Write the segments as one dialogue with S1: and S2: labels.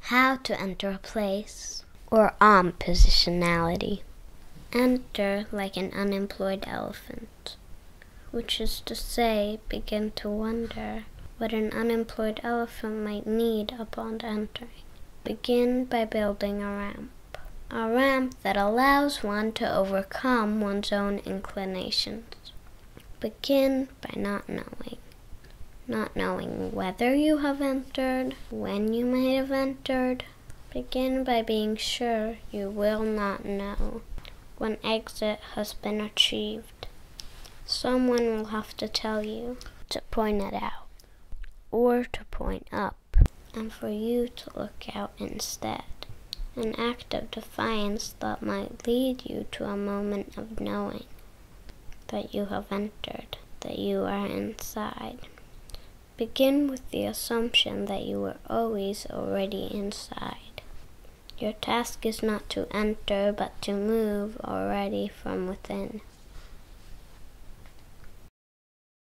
S1: how to enter a place, or on positionality. Enter like an unemployed elephant, which is to say, begin to wonder what an unemployed elephant might need upon entering. Begin by building a ramp. A ramp that allows one to overcome one's own inclinations. Begin by not knowing. Not knowing whether you have entered, when you may have entered. Begin by being sure you will not know when exit has been achieved. Someone will have to tell you to point it out or to point up, and for you to look out instead. An act of defiance that might lead you to a moment of knowing that you have entered, that you are inside. Begin with the assumption that you were always already inside. Your task is not to enter, but to move already from within.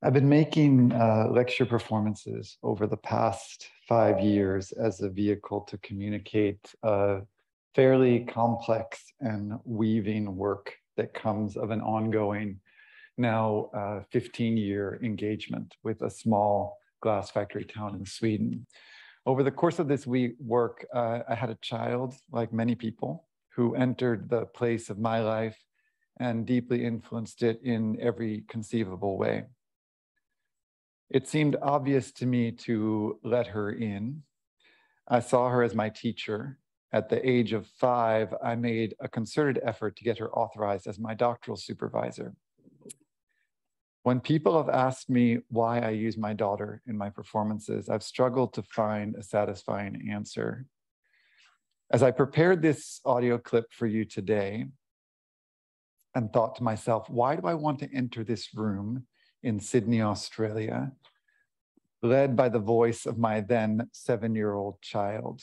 S2: I've been making uh, lecture performances over the past five years as a vehicle to communicate a fairly complex and weaving work that comes of an ongoing, now uh, 15 year engagement with a small glass factory town in Sweden. Over the course of this week work, uh, I had a child, like many people, who entered the place of my life and deeply influenced it in every conceivable way. It seemed obvious to me to let her in. I saw her as my teacher. At the age of five, I made a concerted effort to get her authorized as my doctoral supervisor. When people have asked me why I use my daughter in my performances, I've struggled to find a satisfying answer. As I prepared this audio clip for you today and thought to myself, why do I want to enter this room in Sydney, Australia, led by the voice of my then seven year old child.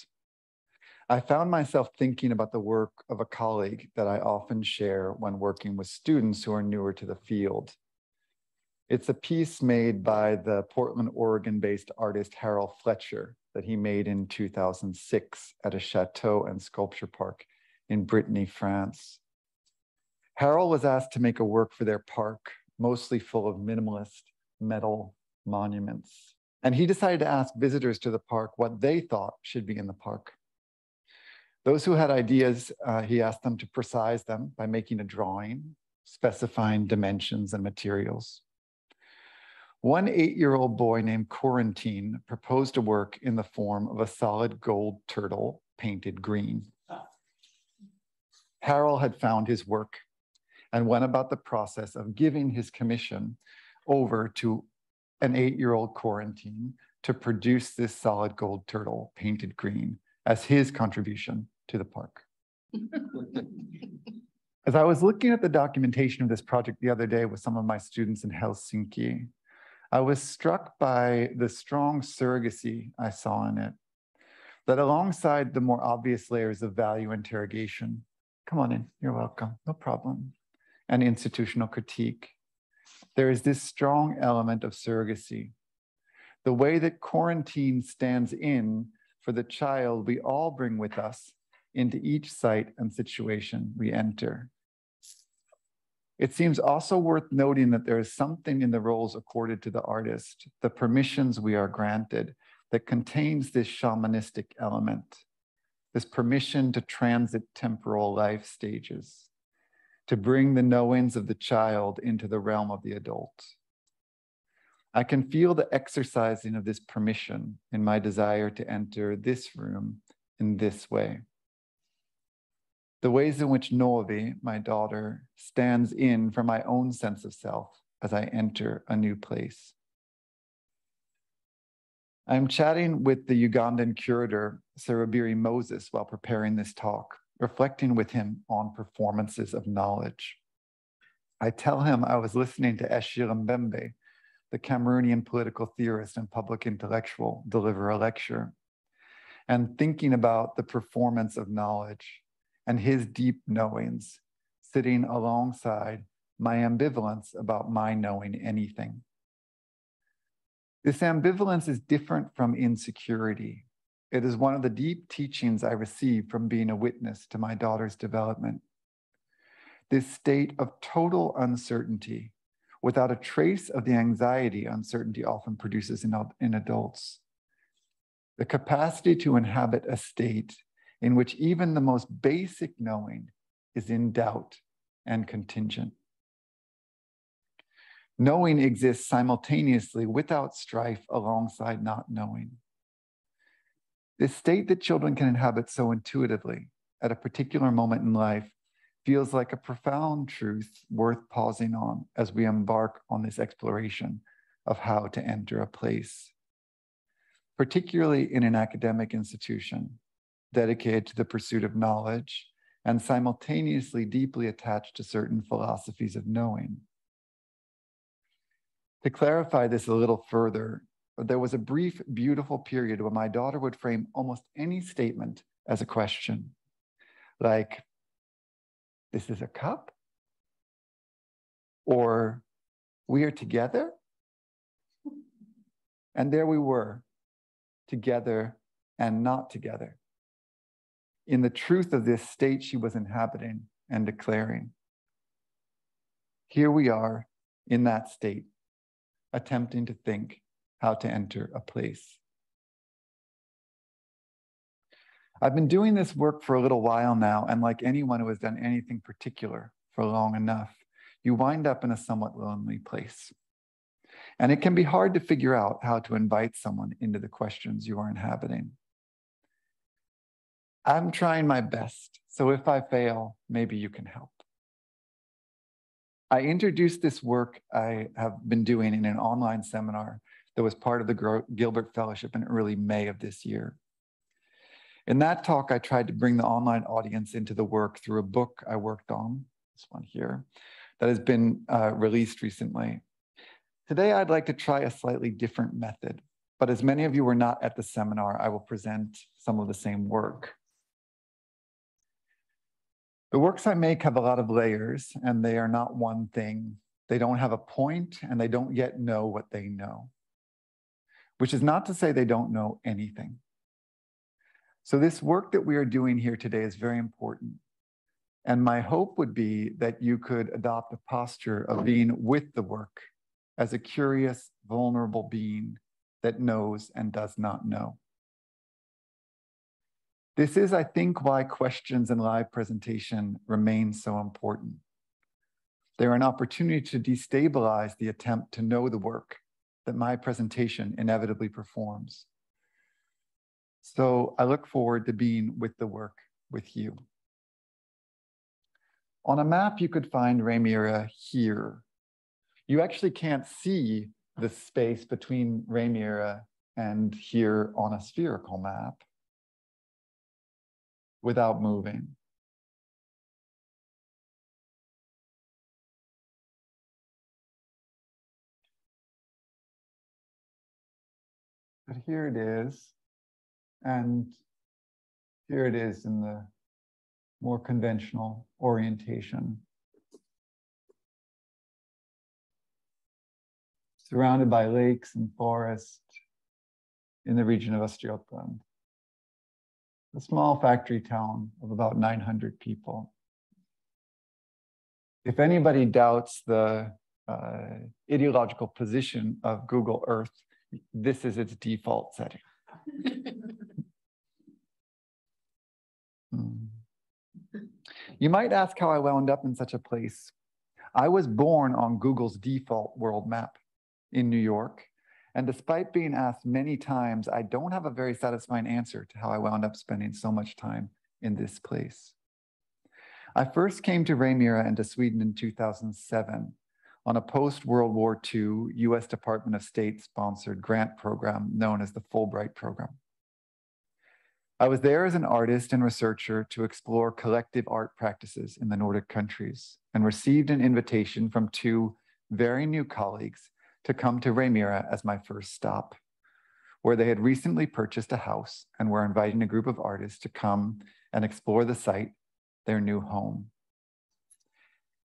S2: I found myself thinking about the work of a colleague that I often share when working with students who are newer to the field. It's a piece made by the Portland, Oregon based artist Harrell Fletcher that he made in 2006 at a chateau and sculpture park in Brittany, France. Harrell was asked to make a work for their park mostly full of minimalist metal monuments. And he decided to ask visitors to the park what they thought should be in the park. Those who had ideas, uh, he asked them to precise them by making a drawing, specifying dimensions and materials. One eight-year-old boy named Corentin proposed a work in the form of a solid gold turtle painted green. Harrell had found his work and went about the process of giving his commission over to an eight-year-old Corentin to produce this solid gold turtle painted green as his contribution to the park. as I was looking at the documentation of this project the other day with some of my students in Helsinki, I was struck by the strong surrogacy I saw in it. That alongside the more obvious layers of value interrogation, come on in, you're welcome, no problem and institutional critique. There is this strong element of surrogacy. The way that Corentin stands in for the child we all bring with us into each site and situation we enter. It seems also worth noting that there is something in the roles accorded to the artist, the permissions we are granted, that contains this shamanistic element, this permission to transit temporal life stages to bring the knowings of the child into the realm of the adult. I can feel the exercising of this permission in my desire to enter this room in this way. The ways in which Novi, my daughter, stands in for my own sense of self as I enter a new place. I'm chatting with the Ugandan curator, Serubiri Moses, while preparing this talk reflecting with him on performances of knowledge. I tell him I was listening to Achille Mbembe, the Cameroonian political theorist and public intellectual, deliver a lecture, and thinking about the performance of knowledge and his deep knowings sitting alongside my ambivalence about my knowing anything. This ambivalence is different from insecurity. It is one of the deep teachings I received from being a witness to my daughter's development. This state of total uncertainty, without a trace of the anxiety uncertainty often produces in, in adults. The capacity to inhabit a state in which even the most basic knowing is in doubt and contingent. Knowing exists simultaneously without strife alongside not knowing. This state that children can inhabit so intuitively at a particular moment in life feels like a profound truth worth pausing on as we embark on this exploration of how to enter a place, particularly in an academic institution dedicated to the pursuit of knowledge and simultaneously deeply attached to certain philosophies of knowing. To clarify this a little further, there was a brief, beautiful period when my daughter would frame almost any statement as a question, like, This is a cup? Or, We are together? And there we were, together and not together, in the truth of this state she was inhabiting and declaring. Here we are in that state, attempting to think how to enter a place. I've been doing this work for a little while now, and like anyone who has done anything particular for long enough, you wind up in a somewhat lonely place. And it can be hard to figure out how to invite someone into the questions you are inhabiting. I'm trying my best, so if I fail, maybe you can help. I introduced this work I have been doing in an online seminar that was part of the Gilbert Fellowship in early May of this year. In that talk, I tried to bring the online audience into the work through a book I worked on, this one here, that has been uh, released recently. Today, I'd like to try a slightly different method, but as many of you were not at the seminar, I will present some of the same work. The works I make have a lot of layers, and they are not one thing. They don't have a point, and they don't yet know what they know which is not to say they don't know anything. So, this work that we are doing here today is very important. And my hope would be that you could adopt a posture of being with the work as a curious, vulnerable being that knows and does not know. This is, I think, why questions and live presentation remain so important. They're an opportunity to destabilize the attempt to know the work that my presentation inevitably performs. So I look forward to being with the work with you. On a map, you could find Rejmyre here. You actually can't see the space between Rejmyre and here on a spherical map without moving. But here it is. And here it is in the more conventional orientation. Surrounded by lakes and forest in the region of Östergötland. A small factory town of about 900 people. If anybody doubts the uh, ideological position of Google Earth, this is its default setting. You might ask how I wound up in such a place. I was born on Google's default world map in New York. And despite being asked many times, I don't have a very satisfying answer to how I wound up spending so much time in this place. I first came to Rejmyre and to Sweden in 2007 on a post World War II US Department of State sponsored grant program known as the Fulbright Program. I was there as an artist and researcher to explore collective art practices in the Nordic countries and received an invitation from two very new colleagues to come to Rejmyre as my first stop, where they had recently purchased a house and were inviting a group of artists to come and explore the site, their new home.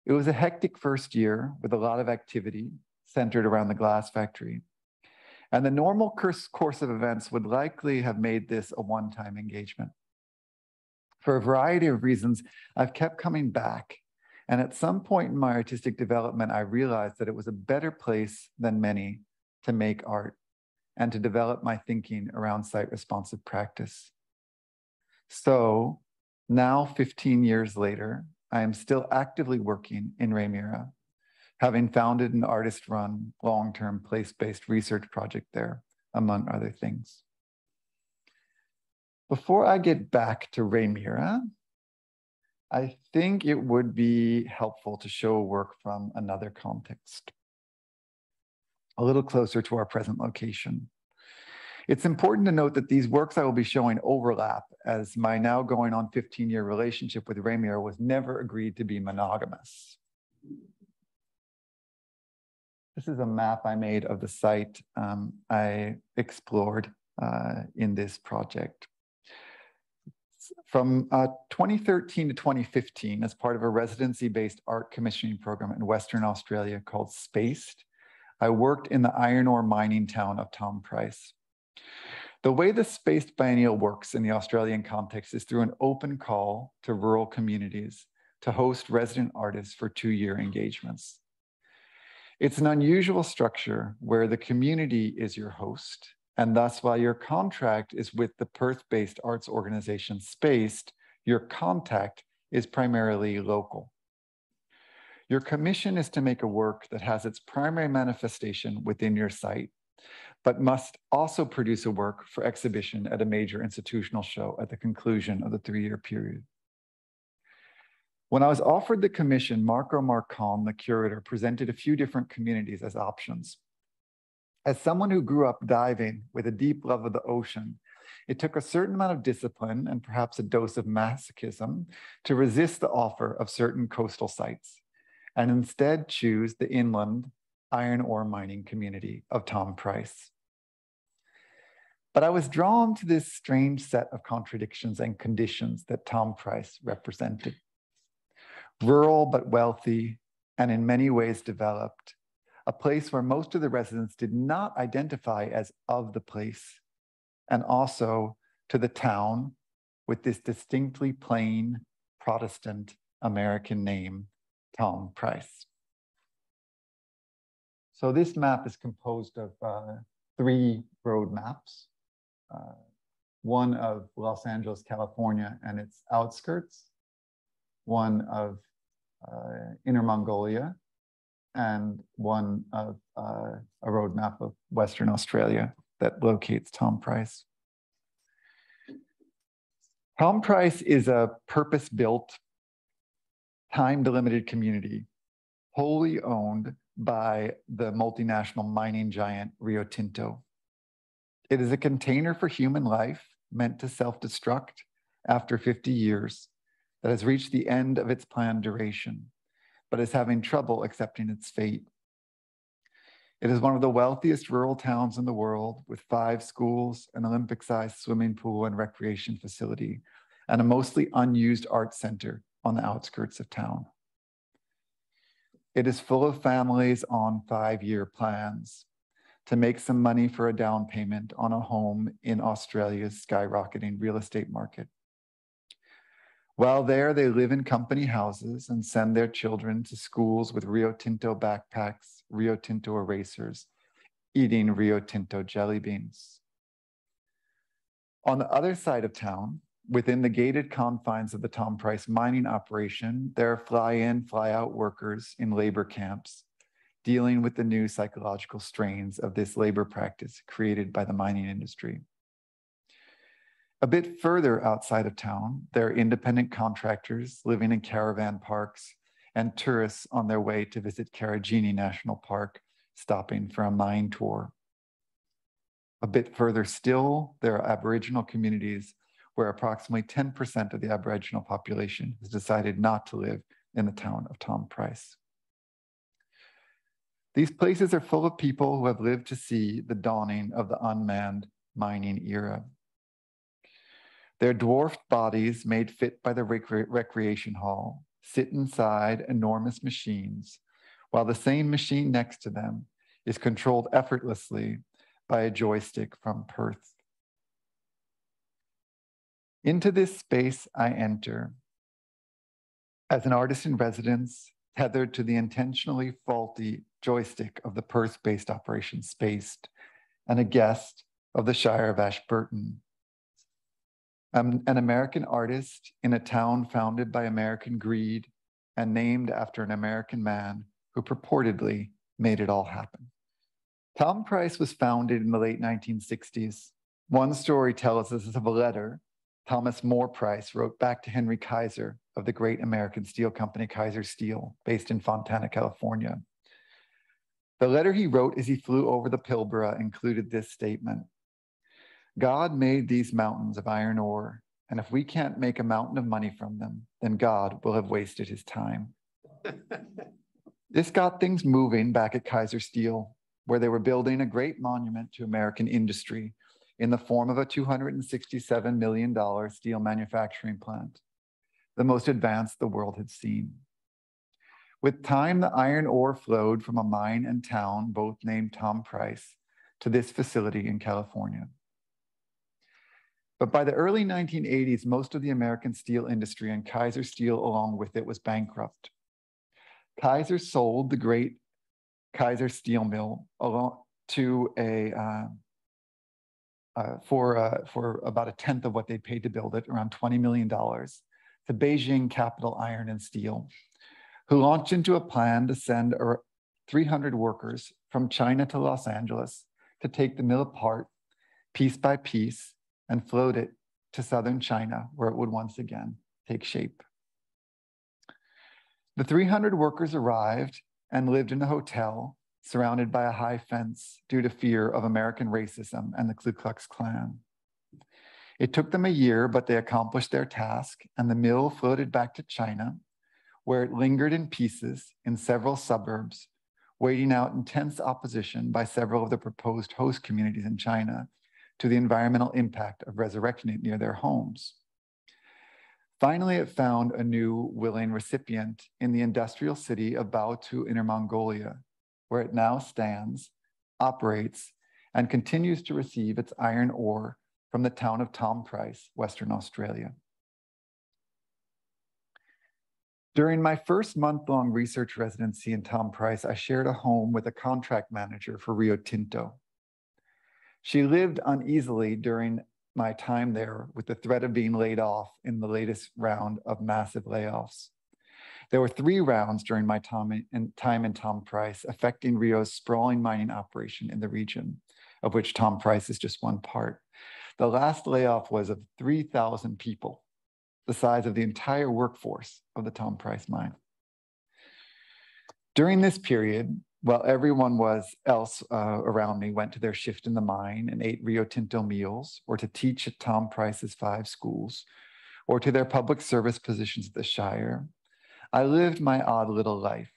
S2: It was a hectic first year with a lot of activity centered around the glass factory. And the normal course of events would likely have made this a one time engagement. For a variety of reasons, I've kept coming back. And at some point in my artistic development, I realized that it was a better place than many to make art and to develop my thinking around site responsive practice. So now, 15 years later, I am still actively working in Rejmyre, having founded an artist run long term place based research project there, among other things. Before I get back to Rejmyre, I think it would be helpful to show work from another context, a little closer to our present location. It's important to note that these works I will be showing overlap as my now going on 15 year relationship with Rejmyre was never agreed to be monogamous. This is a map I made of the site um, I explored uh, in this project. From uh, 2013 to 2015, as part of a residency-based art commissioning program in Western Australia called Spaced, I worked in the iron ore mining town of Tom Price. The way the Spaced Biennial works in the Australian context is through an open call to rural communities to host resident artists for two-year engagements. It's an unusual structure where the community is your host, and thus while your contract is with the Perth-based arts organization Spaced, your contact is primarily local. Your commission is to make a work that has its primary manifestation within your site but must also produce a work for exhibition at a major institutional show at the conclusion of the three-year period. When I was offered the commission, Marco Marcon, the curator, presented a few different communities as options. As someone who grew up diving with a deep love of the ocean, it took a certain amount of discipline and perhaps a dose of masochism to resist the offer of certain coastal sites and instead choose the inland iron ore mining community of Tom Price. But I was drawn to this strange set of contradictions and conditions that Tom Price represented. Rural but wealthy, and in many ways developed, a place where most of the residents did not identify as of the place, and also to the town with this distinctly plain Protestant American name, Tom Price. So this map is composed of uh, three road maps. Uh, one of Los Angeles, California and its outskirts, one of uh, Inner Mongolia, and one of uh, a roadmap of Western Australia that locates Tom Price. Tom Price is a purpose-built, time-delimited community wholly owned by the multinational mining giant Rio Tinto. It is a container for human life meant to self destruct after 50 years that has reached the end of its planned duration, but is having trouble accepting its fate. It is one of the wealthiest rural towns in the world with five schools, an Olympic sized swimming pool and recreation facility, and a mostly unused art center on the outskirts of town. It is full of families on five year plans to make some money for a down payment on a home in Australia's skyrocketing real estate market. While there, they live in company houses and send their children to schools with Rio Tinto backpacks, Rio Tinto erasers, eating Rio Tinto jelly beans. On the other side of town, within the gated confines of the Tom Price mining operation, there are fly in, fly out workers in labor camps dealing with the new psychological strains of this labor practice created by the mining industry. A bit further outside of town, there are independent contractors living in caravan parks and tourists on their way to visit Karijini National Park, stopping for a mine tour. A bit further still, there are Aboriginal communities where approximately 10% of the Aboriginal population has decided not to live in the town of Tom Price. These places are full of people who have lived to see the dawning of the unmanned mining era. Their dwarfed bodies, made fit by the rec- recreation hall, sit inside enormous machines, while the same machine next to them is controlled effortlessly by a joystick from Perth. Into this space I enter as an artist in residence, tethered to the intentionally faulty joystick of the Perth based operation Spaced, and a guest of the Shire of Ashburton. I'm an American artist in a town founded by American greed and named after an American man who purportedly made it all happen. Tom Price was founded in the late 1960s. One story tells us of a letter Thomas Moore Price wrote back to Henry Kaiser of the great American steel company Kaiser Steel, based in Fontana, California. The letter he wrote as he flew over the Pilbara included this statement God made these mountains of iron ore, and if we can't make a mountain of money from them, then God will have wasted his time. this got things moving back at Kaiser Steel, where they were building a great monument to American industry in the form of a $267 million steel manufacturing plant, the most advanced the world had seen. With time, the iron ore flowed from a mine and town, both named Tom Price, to this facility in California. But by the early 1980s, most of the American steel industry and Kaiser Steel along with it was bankrupt. Kaiser sold the great Kaiser steel mill to a uh, uh, for, uh, for about a tenth of what they paid to build it, around $20 million, to Beijing Capital Iron and Steel, who launched into a plan to send 300 workers from China to Los Angeles to take the mill apart piece by piece and float it to southern China, where it would once again take shape. The 300 workers arrived and lived in a hotel surrounded by a high fence due to fear of American racism and the Ku Klux Klan. It took them a year, but they accomplished their task, and the mill floated back to China, where it lingered in pieces in several suburbs, waiting out intense opposition by several of the proposed host communities in China to the environmental impact of resurrecting it near their homes. Finally, it found a new willing recipient in the industrial city of Baotou, Inner Mongolia, where it now stands, operates, and continues to receive its iron ore from the town of Tom Price, Western Australia. During my first month long research residency in Tom Price, I shared a home with a contract manager for Rio Tinto. She lived uneasily during my time there with the threat of being laid off in the latest round of massive layoffs. There were three rounds during my time in, Tom Price, affecting Rio's sprawling mining operation in the region, of which Tom Price is just one part. The last layoff was of 3,000 people, the size of the entire workforce of the Tom Price mine. During this period, while everyone was else uh, around me went to their shift in the mine and ate Rio Tinto meals, or to teach at Tom Price's five schools, or to their public service positions at the Shire, I lived my odd little life,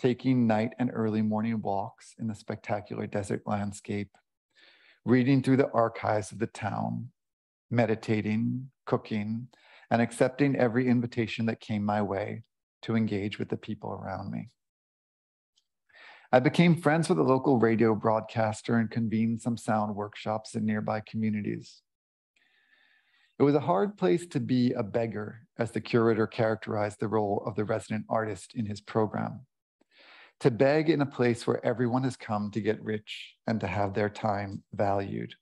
S2: taking night and early morning walks in the spectacular desert landscape, reading through the archives of the town, meditating, cooking, and accepting every invitation that came my way to engage with the people around me. I became friends with a local radio broadcaster and convened some sound workshops in nearby communities. It was a hard place to be a beggar, as the curator characterized the role of the resident artist in his program. To beg in a place where everyone has come to get rich and to have their time valued.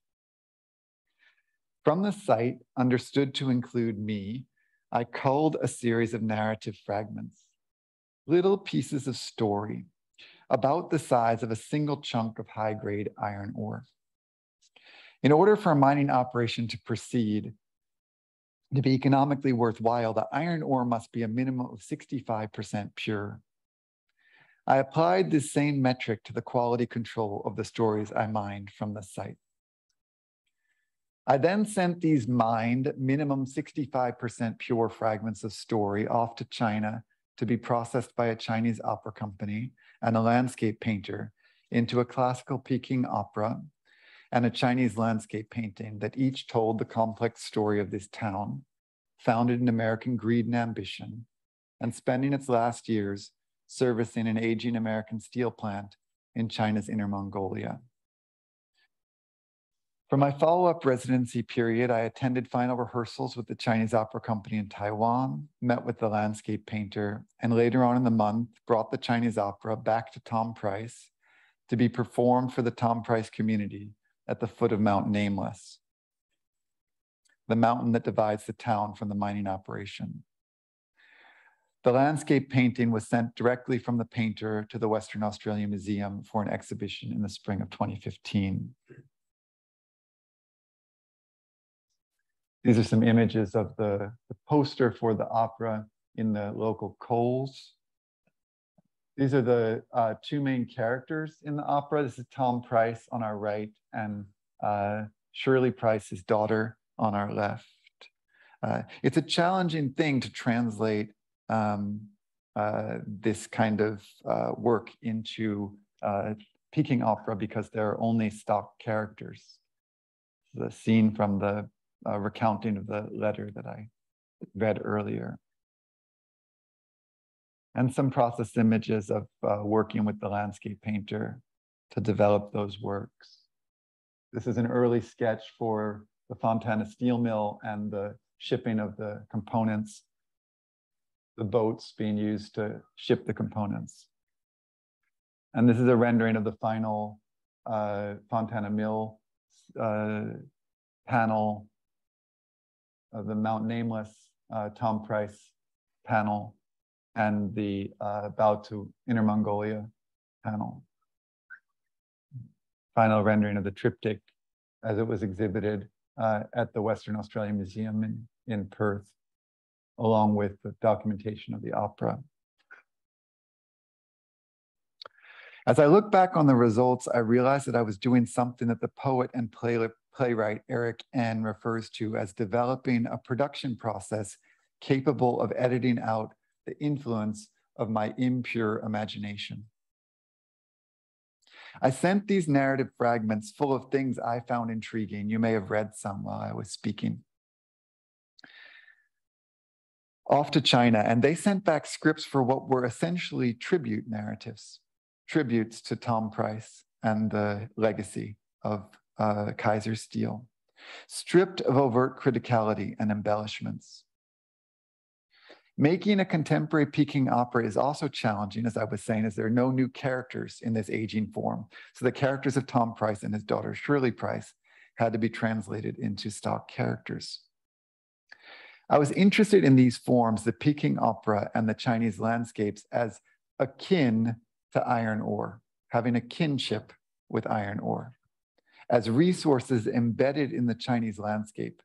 S2: From the site, understood to include me, I culled a series of narrative fragments, little pieces of story about the size of a single chunk of high grade iron ore. In order for a mining operation to proceed, to be economically worthwhile, the iron ore must be a minimum of 65% pure. I applied this same metric to the quality control of the stories I mined from the site. I then sent these mined minimum 65% pure fragments of story off to China to be processed by a Chinese opera company and a landscape painter into a classical Peking opera and a Chinese landscape painting that each told the complex story of this town, founded in American greed and ambition, and spending its last years servicing an aging American steel plant in China's Inner Mongolia. For my follow-up residency period, I attended final rehearsals with the Chinese Opera Company in Taiwan, met with the landscape painter, and later on in the month brought the Chinese opera back to Tom Price to be performed for the Tom Price community at the foot of Mount Nameless, the mountain that divides the town from the mining operation. The landscape painting was sent directly from the painter to the Western Australia Museum for an exhibition in the spring of 2015. These are some images of the, the poster for the opera in the local Coles. These are the uh, two main characters in the opera. This is Tom Price on our right and uh, Shirley Price's daughter, on our left. Uh, it's a challenging thing to translate um, uh, this kind of uh, work into uh, Peking opera because there are only stock characters. The scene from the uh, recounting of the letter that I read earlier. And some process images of uh, working with the landscape painter to develop those works. This is an early sketch for the Fontana steel mill and the shipping of the components, the boats being used to ship the components. And this is a rendering of the final uh, Fontana mill uh, panel of the Mount Nameless uh, Tom Price panel and the uh, Bow to Inner Mongolia panel. Final rendering of the triptych as it was exhibited uh, at the Western Australian Museum in, in Perth, along with the documentation of the opera. As I look back on the results, I realized that I was doing something that the poet and play playwright Erik Ehn refers to as developing a production process capable of editing out the influence of my impure imagination. I sent these narrative fragments full of things I found intriguing. You may have read some while I was speaking. Off to China, and they sent back scripts for what were essentially tribute narratives, tributes to Tom Price and the legacy of uh, Kaiser Steel, stripped of overt criticality and embellishments. Making a contemporary Peking opera is also challenging, as I was saying, as there are no new characters in this aging form. So the characters of Tom Price and his daughter Shirley Price had to be translated into stock characters. I was interested in these forms, the Peking opera and the Chinese landscapes, as akin to iron ore, having a kinship with iron ore as resources embedded in the Chinese landscape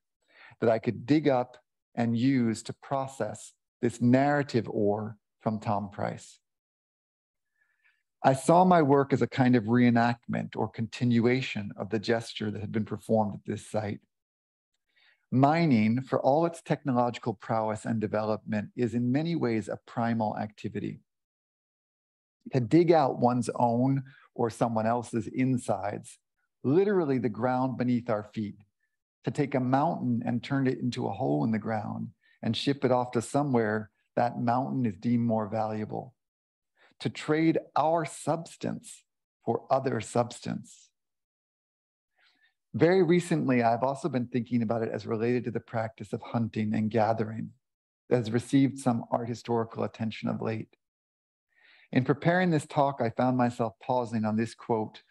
S2: that I could dig up and use to process this narrative ore from Tom Price. I saw my work as a kind of reenactment or continuation of the gesture that had been performed at this site. Mining, for all its technological prowess and development, is in many ways a primal activity. To dig out one's own or someone else's insides literally the ground beneath our feet, to take a mountain and turn it into a hole in the ground and ship it off to somewhere that mountain is deemed more valuable, to trade our substance for other substance. Very recently, I've also been thinking about it as related to the practice of hunting and gathering that has received some art historical attention of late. In preparing this talk, I found myself pausing on this quote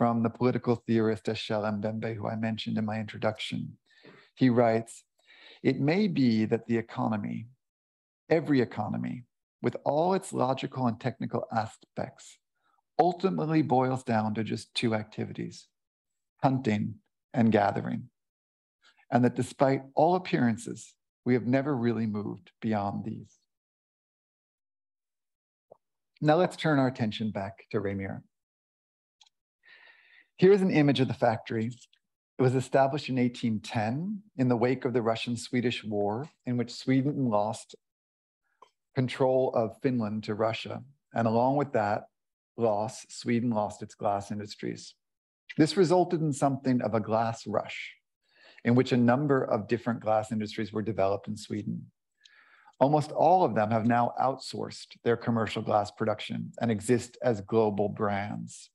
S2: from the political theorist Achille Mbembe, who I mentioned in my introduction. He writes, it may be that the economy, every economy, with all its logical and technical aspects, ultimately boils down to just two activities, hunting and gathering. And that despite all appearances, we have never really moved beyond these. Now let's turn our attention back to Rejmyre. Here's an image of the factory. It was established in 1810 in the wake of the Russian-Swedish War, in which Sweden lost control of Finland to Russia. And along with that loss, Sweden lost its glass industries. This resulted in something of a glass rush, in which a number of different glass industries were developed in Sweden. Almost all of them have now outsourced their commercial glass production and exist as global brands.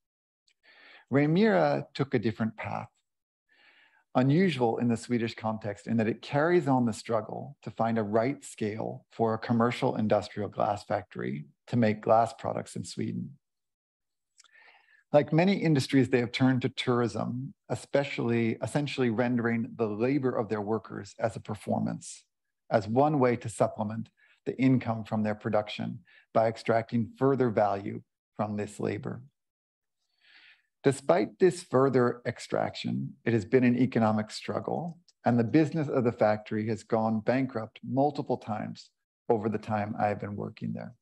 S2: Rejmyre took a different path. unusual in the Swedish context in that it carries on the struggle to find a right scale for a commercial industrial glass factory to make glass products in Sweden. Like many industries, they have turned to tourism, especially essentially rendering the labor of their workers as a performance, as one way to supplement the income from their production by extracting further value from this labor. Despite this further extraction, it has been an economic struggle, and the business of the factory has gone bankrupt multiple times over the time I have been working there.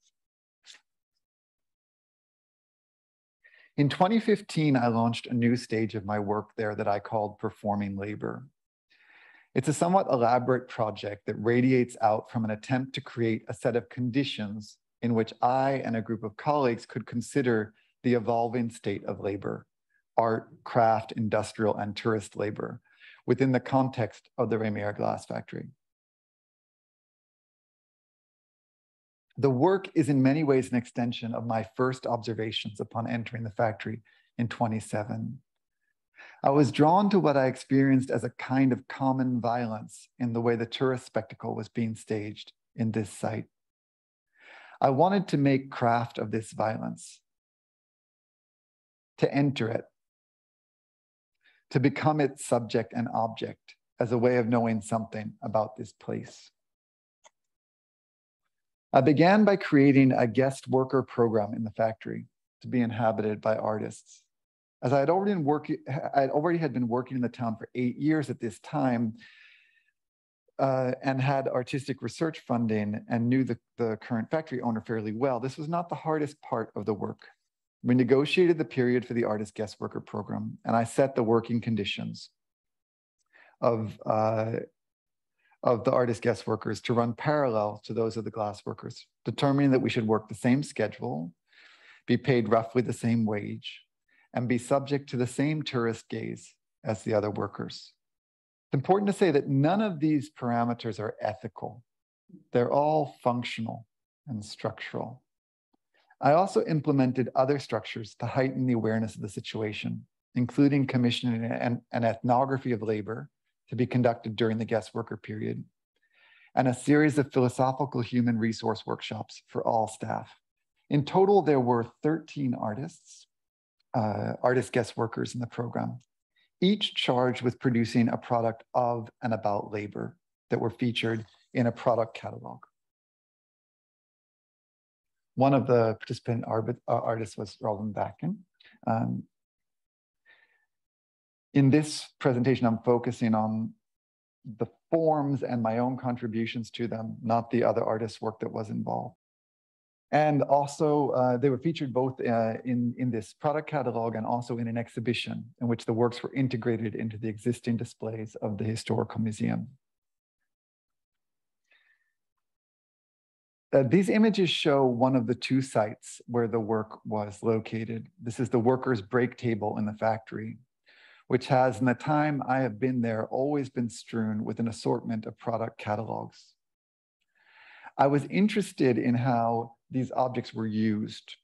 S2: In 2015, I launched a new stage of my work there that I called Performing Labor. It's a somewhat elaborate project that radiates out from an attempt to create a set of conditions in which I and a group of colleagues could consider the evolving state of labor art, craft, industrial, and tourist labor within the context of the Rejmyre glass factory. The work is in many ways an extension of my first observations upon entering the factory in 27. I was drawn to what I experienced as a kind of common violence in the way the tourist spectacle was being staged in this site. I wanted to make craft of this violence, to enter it, to become its subject and object as a way of knowing something about this place. I began by creating a guest worker program in the factory to be inhabited by artists. As I had already been working, I had already had been working in the town for eight years at this time, uh, and had artistic research funding and knew the, the current factory owner fairly well. This was not the hardest part of the work. We negotiated the period for the artist guest worker program, and I set the working conditions of, uh, of the artist guest workers to run parallel to those of the glass workers, determining that we should work the same schedule, be paid roughly the same wage, and be subject to the same tourist gaze as the other workers. It's important to say that none of these parameters are ethical. They're all functional and structural. I also implemented other structures to heighten the awareness of the situation, including commissioning an, an ethnography of labor to be conducted during the guest worker period, and a series of philosophical human resource workshops for all staff. In total, there were 13 artists, uh, artist guest workers in the program, each charged with producing a product of and about labor that were featured in a product catalog. One of the participant art uh, artists was Roland Backen. Um, in this presentation, I'm focusing on the forms and my own contributions to them, not the other artists' work that was involved. And also, uh, they were featured both uh, in, in this product catalog and also in an exhibition in which the works were integrated into the existing displays of the Historical Museum. Uh, these images show one of the two sites where the work was located. This is the workers' break table in the factory, which has, in the time I have been there, always been strewn with an assortment of product catalogs. I was interested in how these objects were used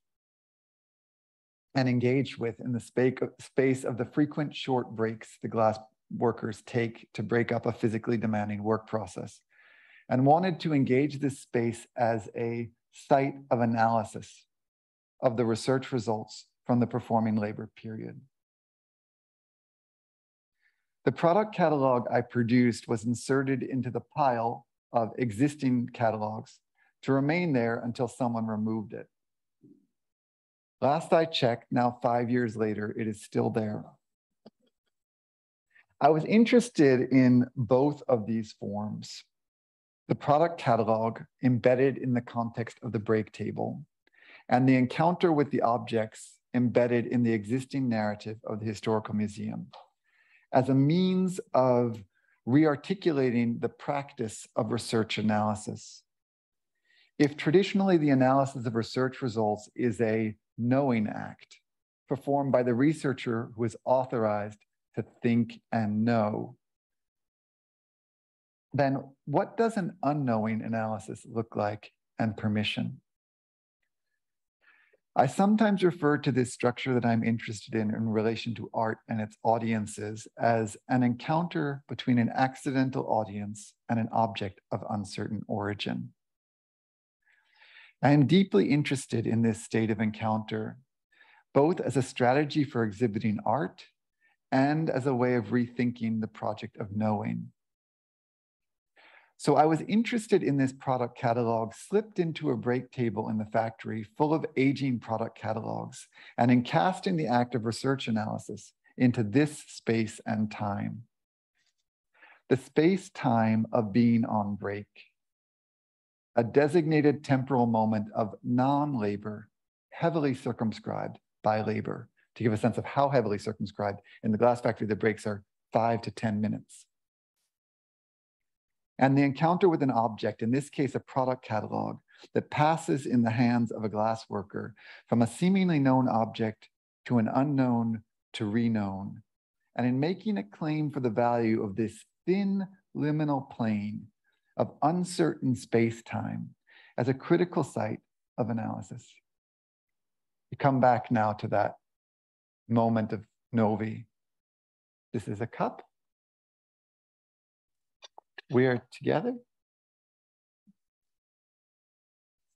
S2: and engaged with in the space of the frequent short breaks the glass workers take to break up a physically demanding work process and wanted to engage this space as a site of analysis of the research results from the performing labor period. The product catalog I produced was inserted into the pile of existing catalogs to remain there until someone removed it. Last I checked, now five years later, it is still there. I was interested in both of these forms the product catalog embedded in the context of the break table, and the encounter with the objects embedded in the existing narrative of the Historical Museum as a means of rearticulating the practice of research analysis. If traditionally the analysis of research results is a knowing act performed by the researcher who is authorized to think and know, then what does an unknowing analysis look like and permission? I sometimes refer to this structure that I'm interested in in relation to art and its audiences as an encounter between an accidental audience and an object of uncertain origin. I am deeply interested in this state of encounter, both as a strategy for exhibiting art and as a way of rethinking the project of knowing. So I was interested in this product catalog, slipped into a break table in the factory full of aging product catalogs, and in casting the act of research analysis into this space and time. The space time of being on break, a designated temporal moment of non labor, heavily circumscribed by labor, to give a sense of how heavily circumscribed. In the glass factory, the breaks are five to 10 minutes. And the encounter with an object, in this case, a product catalog, that passes in the hands of a glass worker from a seemingly known object to an unknown to reknown. And in making a claim for the value of this thin liminal plane of uncertain space time as a critical site of analysis. You come back now to that moment of Novi. This is a cup we are together.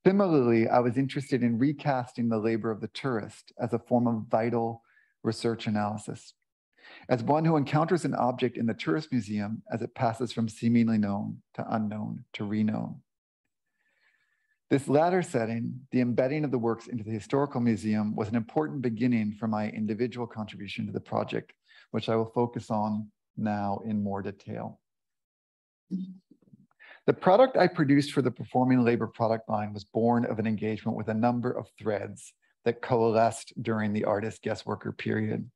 S2: Similarly, I was interested in recasting the labor of the tourist as a form of vital research analysis. As one who encounters an object in the tourist museum as it passes from seemingly known to unknown to reknown. This latter setting, the embedding of the works into the historical museum, was an important beginning for my individual contribution to the project, which I will focus on now in more detail. The product I produced for the performing labor product line was born of an engagement with a number of threads that coalesced during the artist guest worker period.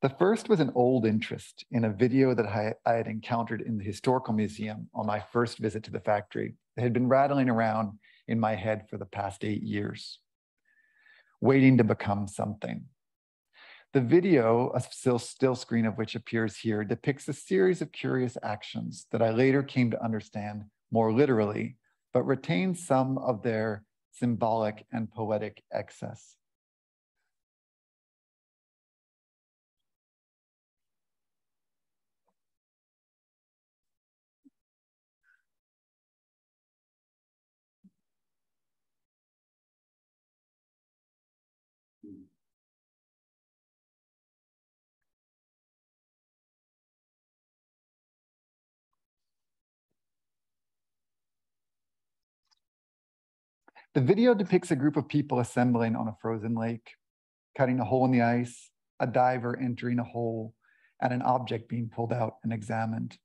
S2: The first was an old interest in a video that I, I, had encountered in the historical museum on my first visit to the factory that had been rattling around in my head for the past eight years, waiting to become something. The video, a still, still screen of which appears here, depicts a series of curious actions that I later came to understand more literally, but retain some of their symbolic and poetic excess. The video depicts a group of people assembling on a frozen lake, cutting a hole in the ice, a diver entering a hole, and an object being pulled out and examined.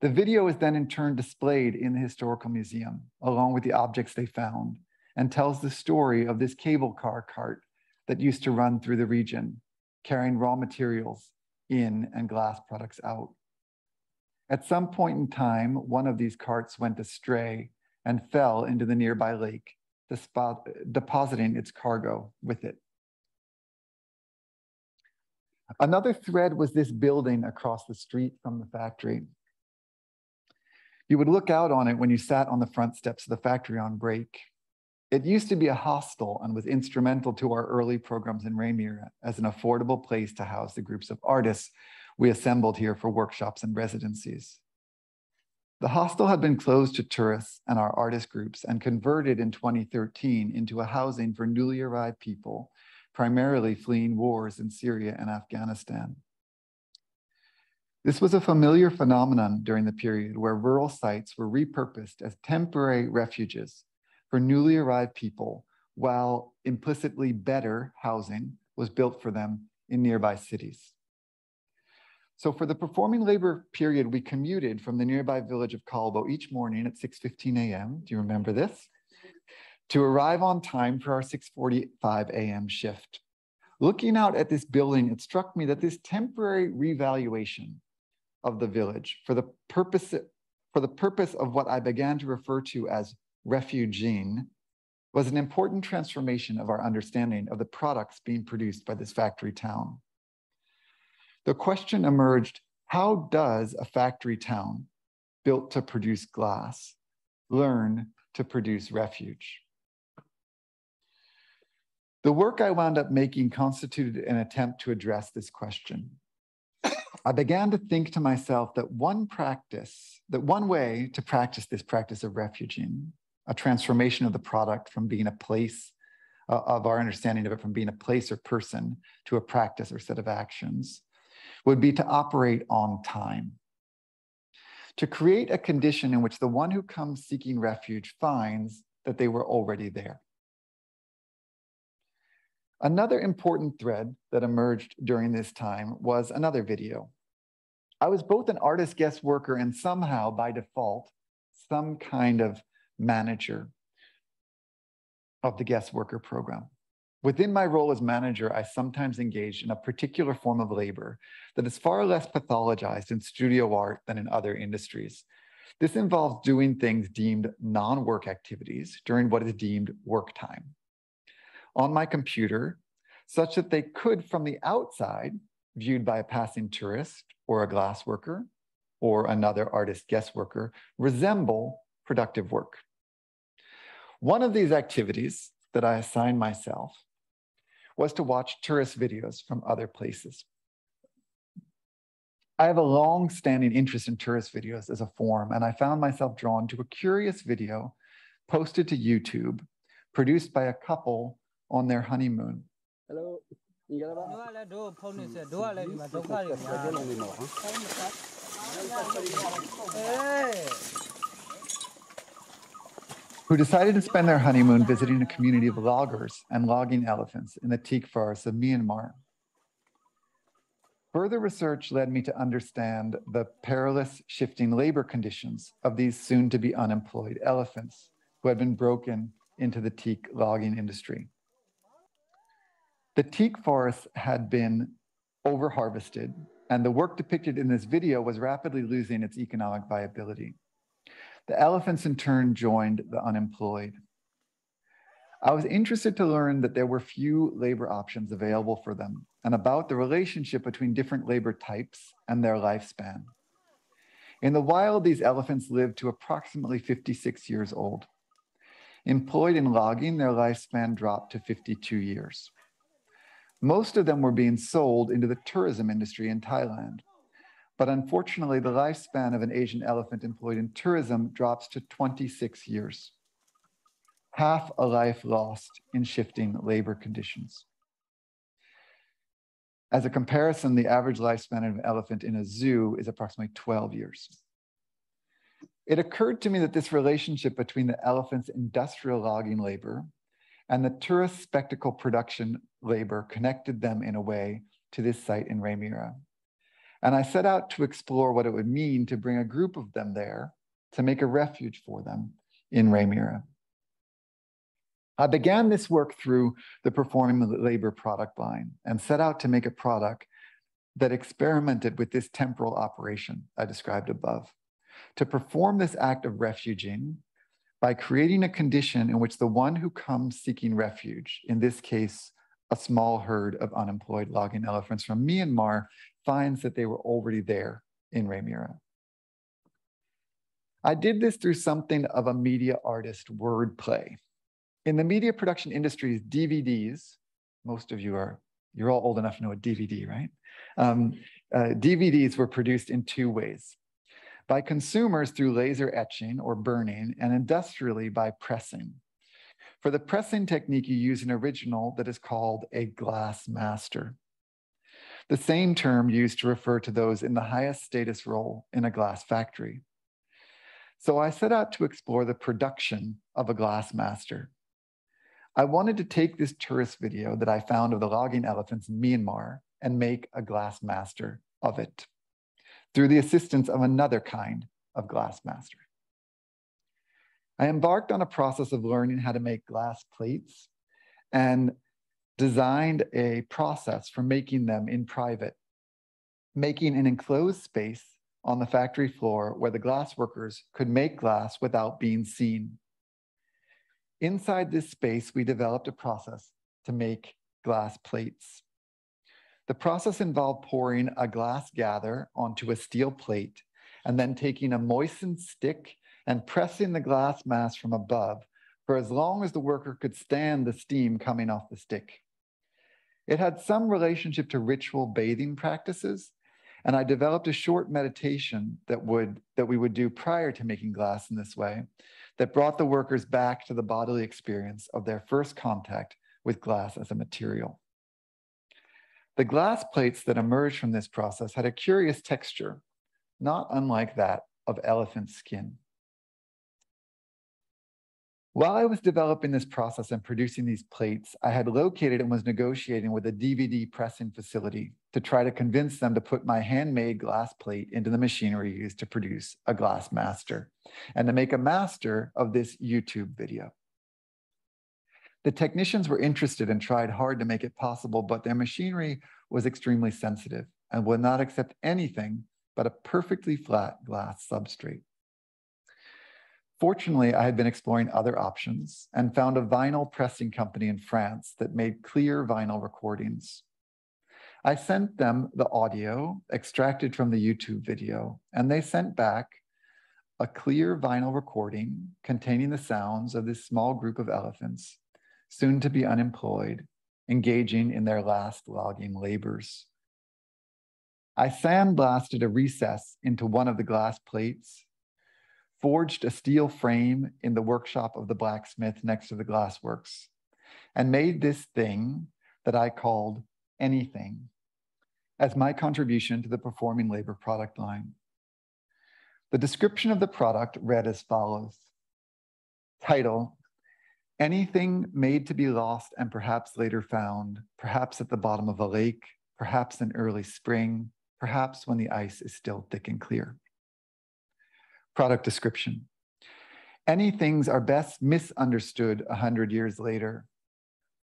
S2: The video is then in turn displayed in the historical museum, along with the objects they found, and tells the story of this cable car cart that used to run through the region, carrying raw materials in and glass products out. At some point in time, one of these carts went astray and fell into the nearby lake, depositing its cargo with it. Another thread was this building across the street from the factory. You would look out on it when you sat on the front steps of the factory on break. It used to be a hostel and was instrumental to our early programs in Rejmyre as an affordable place to house the groups of artists we assembled here for workshops and residencies. The hostel had been closed to tourists and our artist groups and converted in 2013 into a housing for newly arrived people, primarily fleeing wars in Syria and Afghanistan. This was a familiar phenomenon during the period where rural sites were repurposed as temporary refuges for newly arrived people, while implicitly better housing was built for them in nearby cities. So for the performing labor period, we commuted from the nearby village of Kalbo each morning at 6.15 a.m. Do you remember this? To arrive on time for our 6.45 a.m. shift. Looking out at this building, it struck me that this temporary revaluation of the village for the purpose, for the purpose of what I began to refer to as refuging was an important transformation of our understanding of the products being produced by this factory town the question emerged how does a factory town built to produce glass learn to produce refuge? The work I wound up making constituted an attempt to address this question. I began to think to myself that one practice, that one way to practice this practice of refuging, a transformation of the product from being a place, uh, of our understanding of it from being a place or person to a practice or set of actions, would be to operate on time. To create a condition in which the one who comes seeking refuge finds that they were already there. Another important thread that emerged during this time was another video. I was both an artist guest worker and somehow by default, some kind of manager of the guest worker program. Within my role as manager, I sometimes engage in a particular form of labor that is far less pathologized in studio art than in other industries. This involves doing things deemed non-work activities during what is deemed work time on my computer such that they could, from the outside, viewed by a passing tourist or a glass worker or another artist guest worker, resemble productive work. One of these activities that I assign myself was to watch tourist videos from other places. I have a long standing interest in tourist videos as a form, and I found myself drawn to a curious video posted to YouTube produced by a couple on their honeymoon. Hello. Who decided to spend their honeymoon visiting a community of loggers and logging elephants in the teak forests of Myanmar. Further research led me to understand the perilous shifting labor conditions of these soon to be unemployed elephants who had been broken into the teak logging industry. The teak forests had been overharvested, and the work depicted in this video was rapidly losing its economic viability. The elephants in turn joined the unemployed. I was interested to learn that there were few labor options available for them and about the relationship between different labor types and their lifespan. In the wild, these elephants lived to approximately 56 years old. Employed in logging, their lifespan dropped to 52 years. Most of them were being sold into the tourism industry in Thailand. But unfortunately, the lifespan of an Asian elephant employed in tourism drops to 26 years. Half a life lost in shifting labor conditions. As a comparison, the average lifespan of an elephant in a zoo is approximately 12 years. It occurred to me that this relationship between the elephant's industrial logging labor and the tourist spectacle production labor connected them in a way to this site in Rejmyre. And I set out to explore what it would mean to bring a group of them there to make a refuge for them in Rejmyre. I began this work through the performing labor product line and set out to make a product that experimented with this temporal operation I described above. To perform this act of refuging, by creating a condition in which the one who comes seeking refuge, in this case, a small herd of unemployed logging elephants from Myanmar, finds that they were already there in Rejmyre. I did this through something of a media artist wordplay. In the media production industries, DVDs, most of you are, you're all old enough to know a DVD, right? Um, uh, DVDs were produced in two ways by consumers through laser etching or burning, and industrially by pressing. For the pressing technique, you use an original that is called a glass master. The same term used to refer to those in the highest status role in a glass factory. So I set out to explore the production of a glass master. I wanted to take this tourist video that I found of the logging elephants in Myanmar and make a glass master of it through the assistance of another kind of glass master. I embarked on a process of learning how to make glass plates and designed a process for making them in private, making an enclosed space on the factory floor where the glass workers could make glass without being seen. Inside this space, we developed a process to make glass plates. The process involved pouring a glass gather onto a steel plate and then taking a moistened stick and pressing the glass mass from above, for as long as the worker could stand the steam coming off the stick. It had some relationship to ritual bathing practices, and I developed a short meditation that would that we would do prior to making glass in this way that brought the workers back to the bodily experience of their first contact with glass as a material. The glass plates that emerged from this process had a curious texture, not unlike that of elephant skin. While I was developing this process and producing these plates, I had located and was negotiating with a DVD pressing facility to try to convince them to put my handmade glass plate into the machinery used to produce a glass master and to make a master of this YouTube video. The technicians were interested and tried hard to make it possible, but their machinery was extremely sensitive and would not accept anything but a perfectly flat glass substrate. Fortunately, I had been exploring other options and found a vinyl pressing company in France that made clear vinyl recordings. I sent them the audio extracted from the YouTube video, and they sent back a clear vinyl recording containing the sounds of this small group of elephants, soon to be unemployed, engaging in their last logging labors. I sandblasted a recess into one of the glass plates forged a steel frame in the workshop of the blacksmith next to the glassworks, and made this thing that I called anything as my contribution to the performing labor product line. The description of the product read as follows Title Anything made to be lost and perhaps later found, perhaps at the bottom of a lake, perhaps in early spring, perhaps when the ice is still thick and clear product description. Any things are best misunderstood a hundred years later,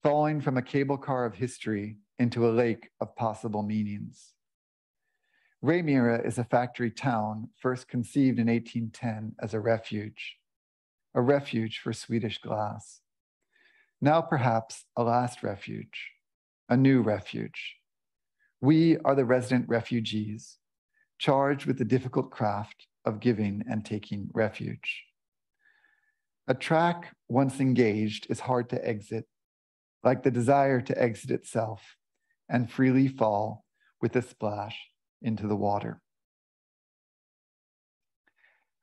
S2: falling from a cable car of history into a lake of possible meanings. Rejmyre is a factory town first conceived in 1810 as a refuge, a refuge for Swedish glass. Now perhaps a last refuge, a new refuge. We are the resident refugees, charged with the difficult craft of giving and taking refuge. A track once engaged is hard to exit, like the desire to exit itself and freely fall with a splash into the water.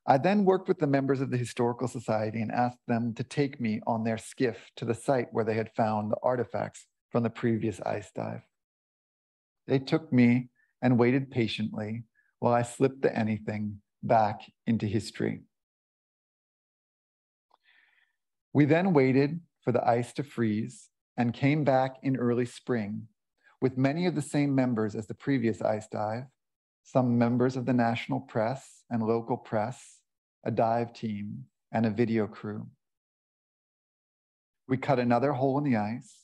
S2: I then worked with the members of the Historical Society and asked them to take me on their skiff to the site where they had found the artifacts from the previous ice dive. They took me and waited patiently while I slipped the anything back into history. We then waited for the ice to freeze and came back in early spring with many of the same members as the previous ice dive, some members of the national press and local press, a dive team, and a video crew. We cut another hole in the ice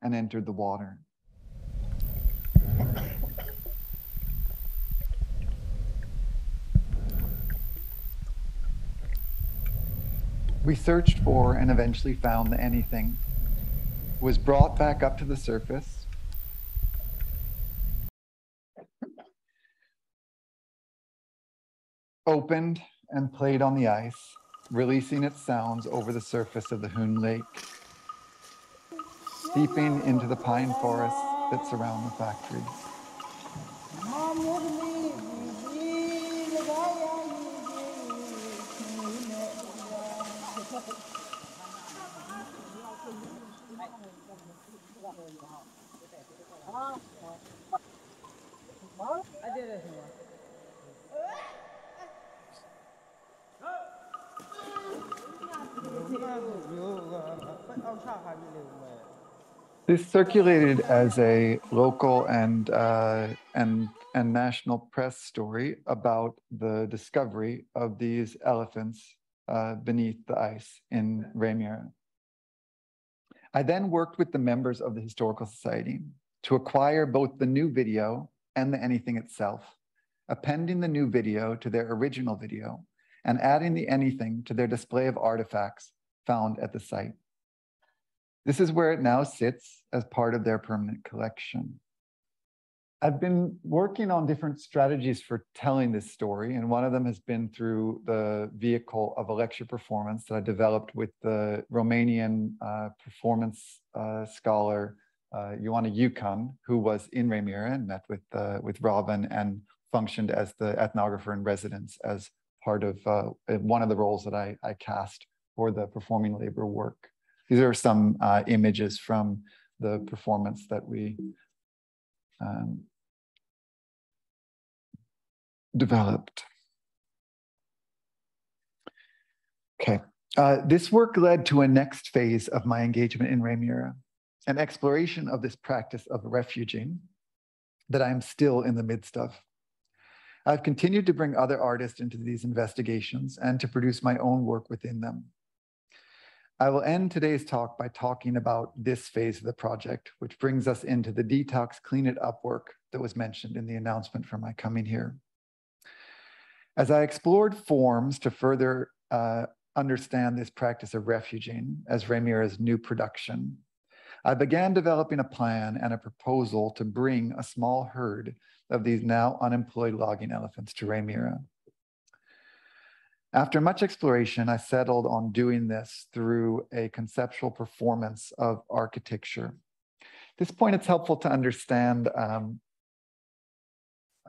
S2: and entered the water. We searched for and eventually found the anything. Was brought back up to the surface. Opened and played on the ice, releasing its sounds over the surface of the Hoon Lake, seeping into the pine forests that surround the factory. This circulated as a local and uh, and and national press story about the discovery of these elephants uh, beneath the ice in Rejmyre. I then worked with the members of the Historical Society to acquire both the new video and the anything itself, appending the new video to their original video and adding the anything to their display of artifacts found at the site. This is where it now sits as part of their permanent collection. I've been working on different strategies for telling this story, and one of them has been through the vehicle of a lecture performance that I developed with the Romanian uh, performance uh, scholar uh, Ioana Jucan, who was in Rejmyre and met with uh, with Robin and functioned as the ethnographer in residence as part of uh, one of the roles that I, I, cast for the performing labor work. These are some uh, images from the performance that we um, developed. Okay, uh, this work led to a next phase of my engagement in Rejmyre, an exploration of this practice of refuging that I'm still in the midst of. I've continued to bring other artists into these investigations and to produce my own work within them. I will end today's talk by talking about this phase of the project, which brings us into the detox clean it up work that was mentioned in the announcement for my coming here. As I explored forms to further uh, understand this practice of refuging as Rejmyre's new production, I began developing a plan and a proposal to bring a small herd of these now unemployed logging elephants to Rejmyre. After much exploration, I settled on doing this through a conceptual performance of architecture. At this point, it's helpful to understand um,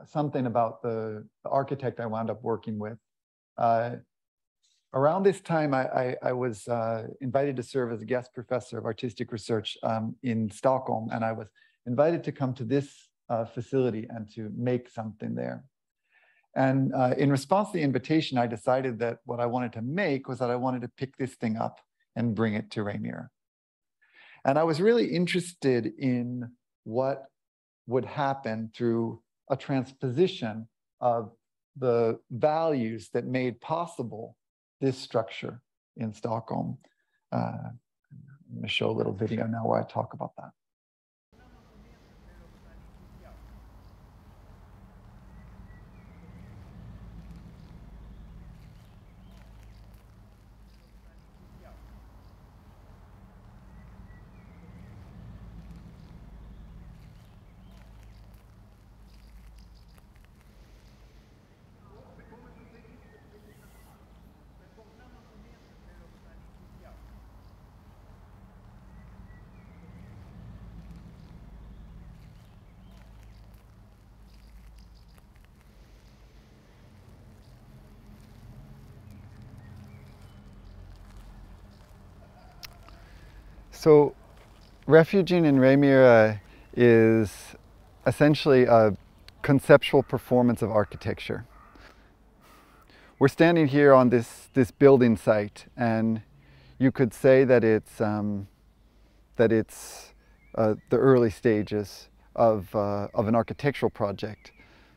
S2: something about the, the, architect I wound up working with. Uh, around this time, I, I, I was uh, invited to serve as a guest professor of artistic research um, in Stockholm, and I was invited to come to this uh, facility and to make something there. And uh, in response to the invitation, I decided that what I wanted to make was that I wanted to pick this thing up and bring it to Rejmyre. And I was really interested in what would happen through a transposition of the values that made possible this structure in Stockholm. Uh, I'm going to show a little video now where I talk about that. So refuging in Rejmyre is essentially a conceptual performance of architecture. We're standing here on this, this building site and you could say that it's, um, that it's uh, the early stages of, uh, of an architectural project.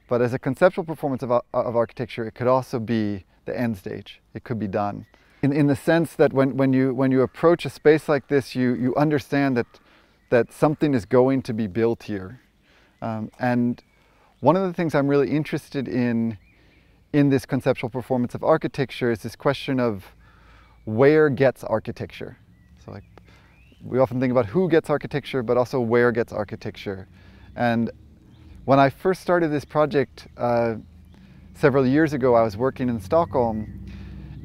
S2: But as a conceptual performance of, of architecture, it could also be the end stage. It could be done in, in the sense that when, when, you, when you approach a space like this, you, you understand that, that something is going to be built here. Um, and one of the things I'm really interested in in this conceptual performance of architecture is this question of where gets architecture. So like we often think about who gets architecture, but also where gets architecture. And when I first started this project uh, several years ago, I was working in Stockholm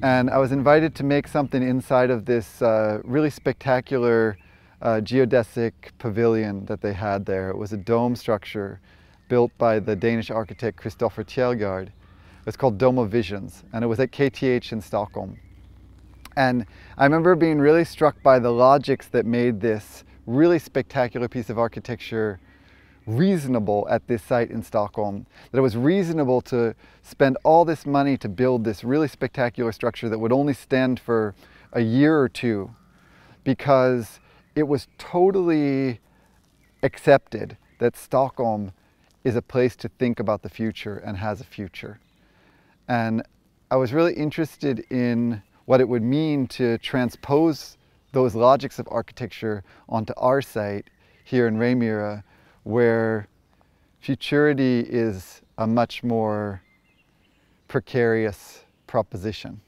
S2: and I was invited to make something inside of this uh, really spectacular uh, geodesic pavilion that they had there. It was a dome structure built by the Danish architect Kristoffer Tejlgaard. It was called Dome of Visions, and it was at KTH in Stockholm. And I remember being really struck by the logics that made this really spectacular piece of architecture reasonable at this site in Stockholm, that it was reasonable to spend all this money to build this really spectacular structure that would only stand for a year or two because it was totally accepted that Stockholm is a place to think about the future and has a future. And I was really interested in what it would mean to transpose those logics of architecture onto our site here in Rejmyre where futurity is a much more precarious proposition.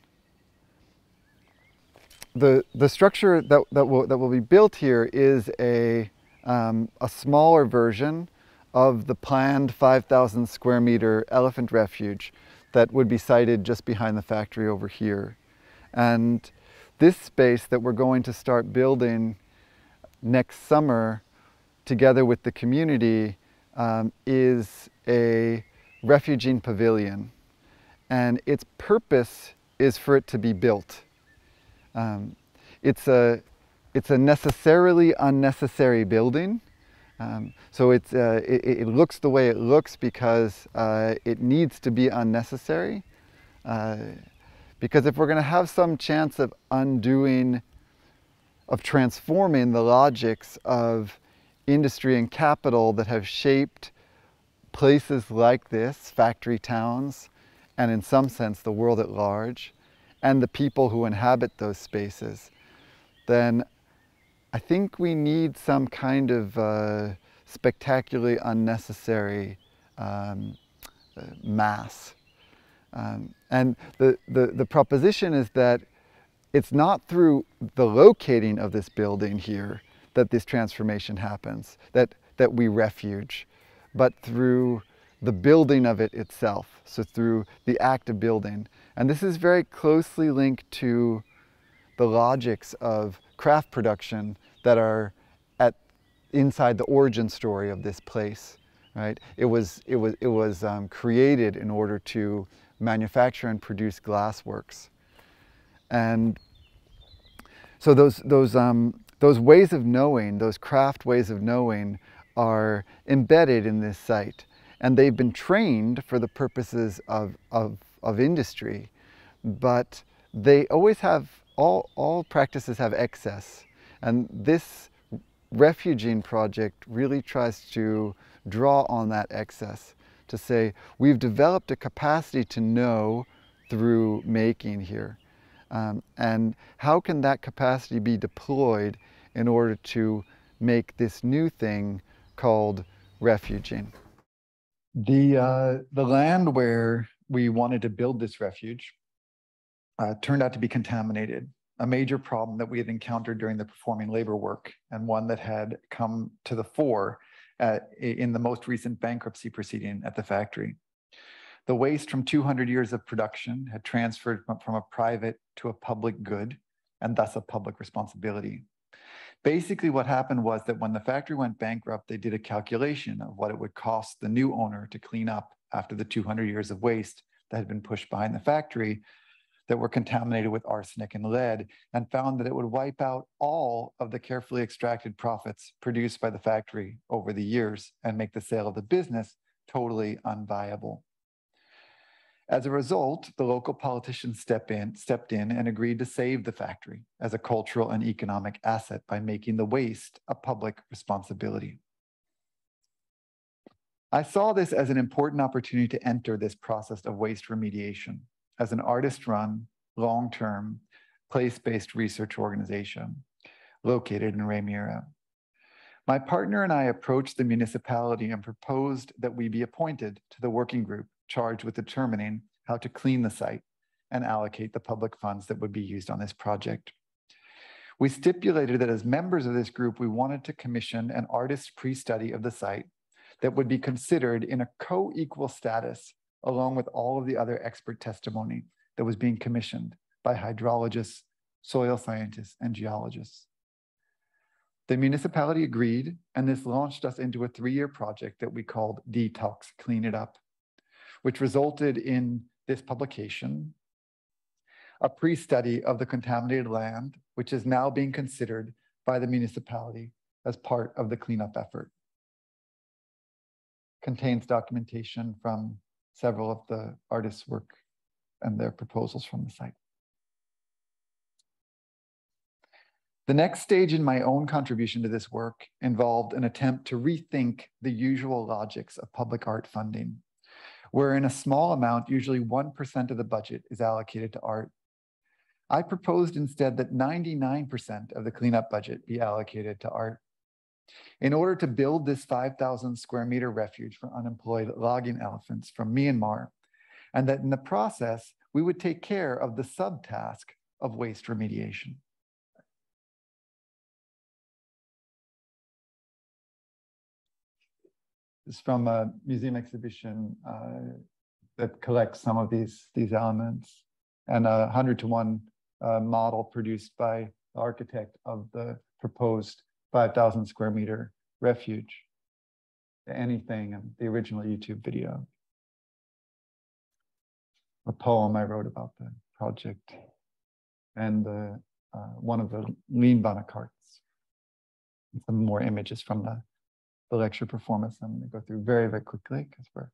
S2: The, the structure that, that, will, that will be built here is a, um, a smaller version of the planned 5,000 square meter elephant refuge that would be sited just behind the factory over here. And this space that we're going to start building next summer together with the community um, is a refugee pavilion. And its purpose is for it to be built. Um, it's, a, it's a necessarily unnecessary building. Um, so it's, uh, it, it, looks the way it looks because uh, it needs to be unnecessary. Uh, because if we're going to have some chance of undoing, of transforming the logics of industry and capital that have shaped places like this, factory towns, and in some sense the world at large, and the people who inhabit those spaces, then I think we need some kind of uh, spectacularly unnecessary um, uh, mass. Um, and the, the, the proposition is that it's not through the locating of this building here that this transformation happens, that, that we refuge, but through the building of it itself, so through the act of building. And this is very closely linked to the logics of craft production that are at inside the origin story of this place, right? It was, it was, it was um, created in order to manufacture and produce glassworks. And so those, those, um, those ways of knowing, those craft ways of knowing are embedded in this site. And they've been trained for the purposes of, of, of industry, but they always have, all, all practices have excess. And this refuging project really tries to draw on that excess to say, we've developed a capacity to know through making here. Um, and how can that capacity be deployed in order to make this new thing called refuging? The, uh, the land where we wanted to build this refuge uh, turned out to be contaminated, a major problem that we had encountered during the performing labor work and one that had come to the fore uh, in the most recent bankruptcy proceeding at the factory. The waste from 200 years of production had transferred from a private to a public good and thus a public responsibility. Basically, what happened was that when the factory went bankrupt, they did a calculation of what it would cost the new owner to clean up after the 200 years of waste that had been pushed behind the factory that were contaminated with arsenic and lead and found that it would wipe out all of the carefully extracted profits produced by the factory over the years and make the sale of the business totally unviable. As a result, the local politicians step in, stepped in and agreed to save the factory as a cultural and economic asset by making the waste a public responsibility. I saw this as an important opportunity to enter this process of waste remediation as an artist-run, long-term, place-based research organization located in Rejmyre. My partner and I approached the municipality and proposed that we be appointed to the working group charged with determining how to clean the site and allocate the public funds that would be used on this project. We stipulated that as members of this group, we wanted to commission an artist pre-study of the site that would be considered in a co-equal status along with all of the other expert testimony that was being commissioned by hydrologists, soil scientists, and geologists. The municipality agreed, and this launched us into a three-year project that we called Detox Clean It Up, which resulted in this publication, a pre-study of the contaminated land, which is now being considered by the municipality as part of the cleanup effort. Contains documentation from several of the artists' work and their proposals from the site. The next stage in my own contribution to this work involved an attempt to rethink the usual logics of public art funding, where in a small amount, usually 1% of the budget is allocated to art. I proposed instead that 99% of the cleanup budget be allocated to art. In order to build this 5,000 square meter refuge for unemployed logging elephants from Myanmar, and that in the process, we would take care of the subtask of waste remediation. Is from a museum exhibition uh, that collects some of these, these elements and a 100 to 1 uh, model produced by the architect of the proposed 5,000 square meter refuge. Anything and the original YouTube video. A poem I wrote about the project and the, uh, one of the lean Bonacartes. Some more images from the, the lecture performance. I'm going to go through very, very quickly because we're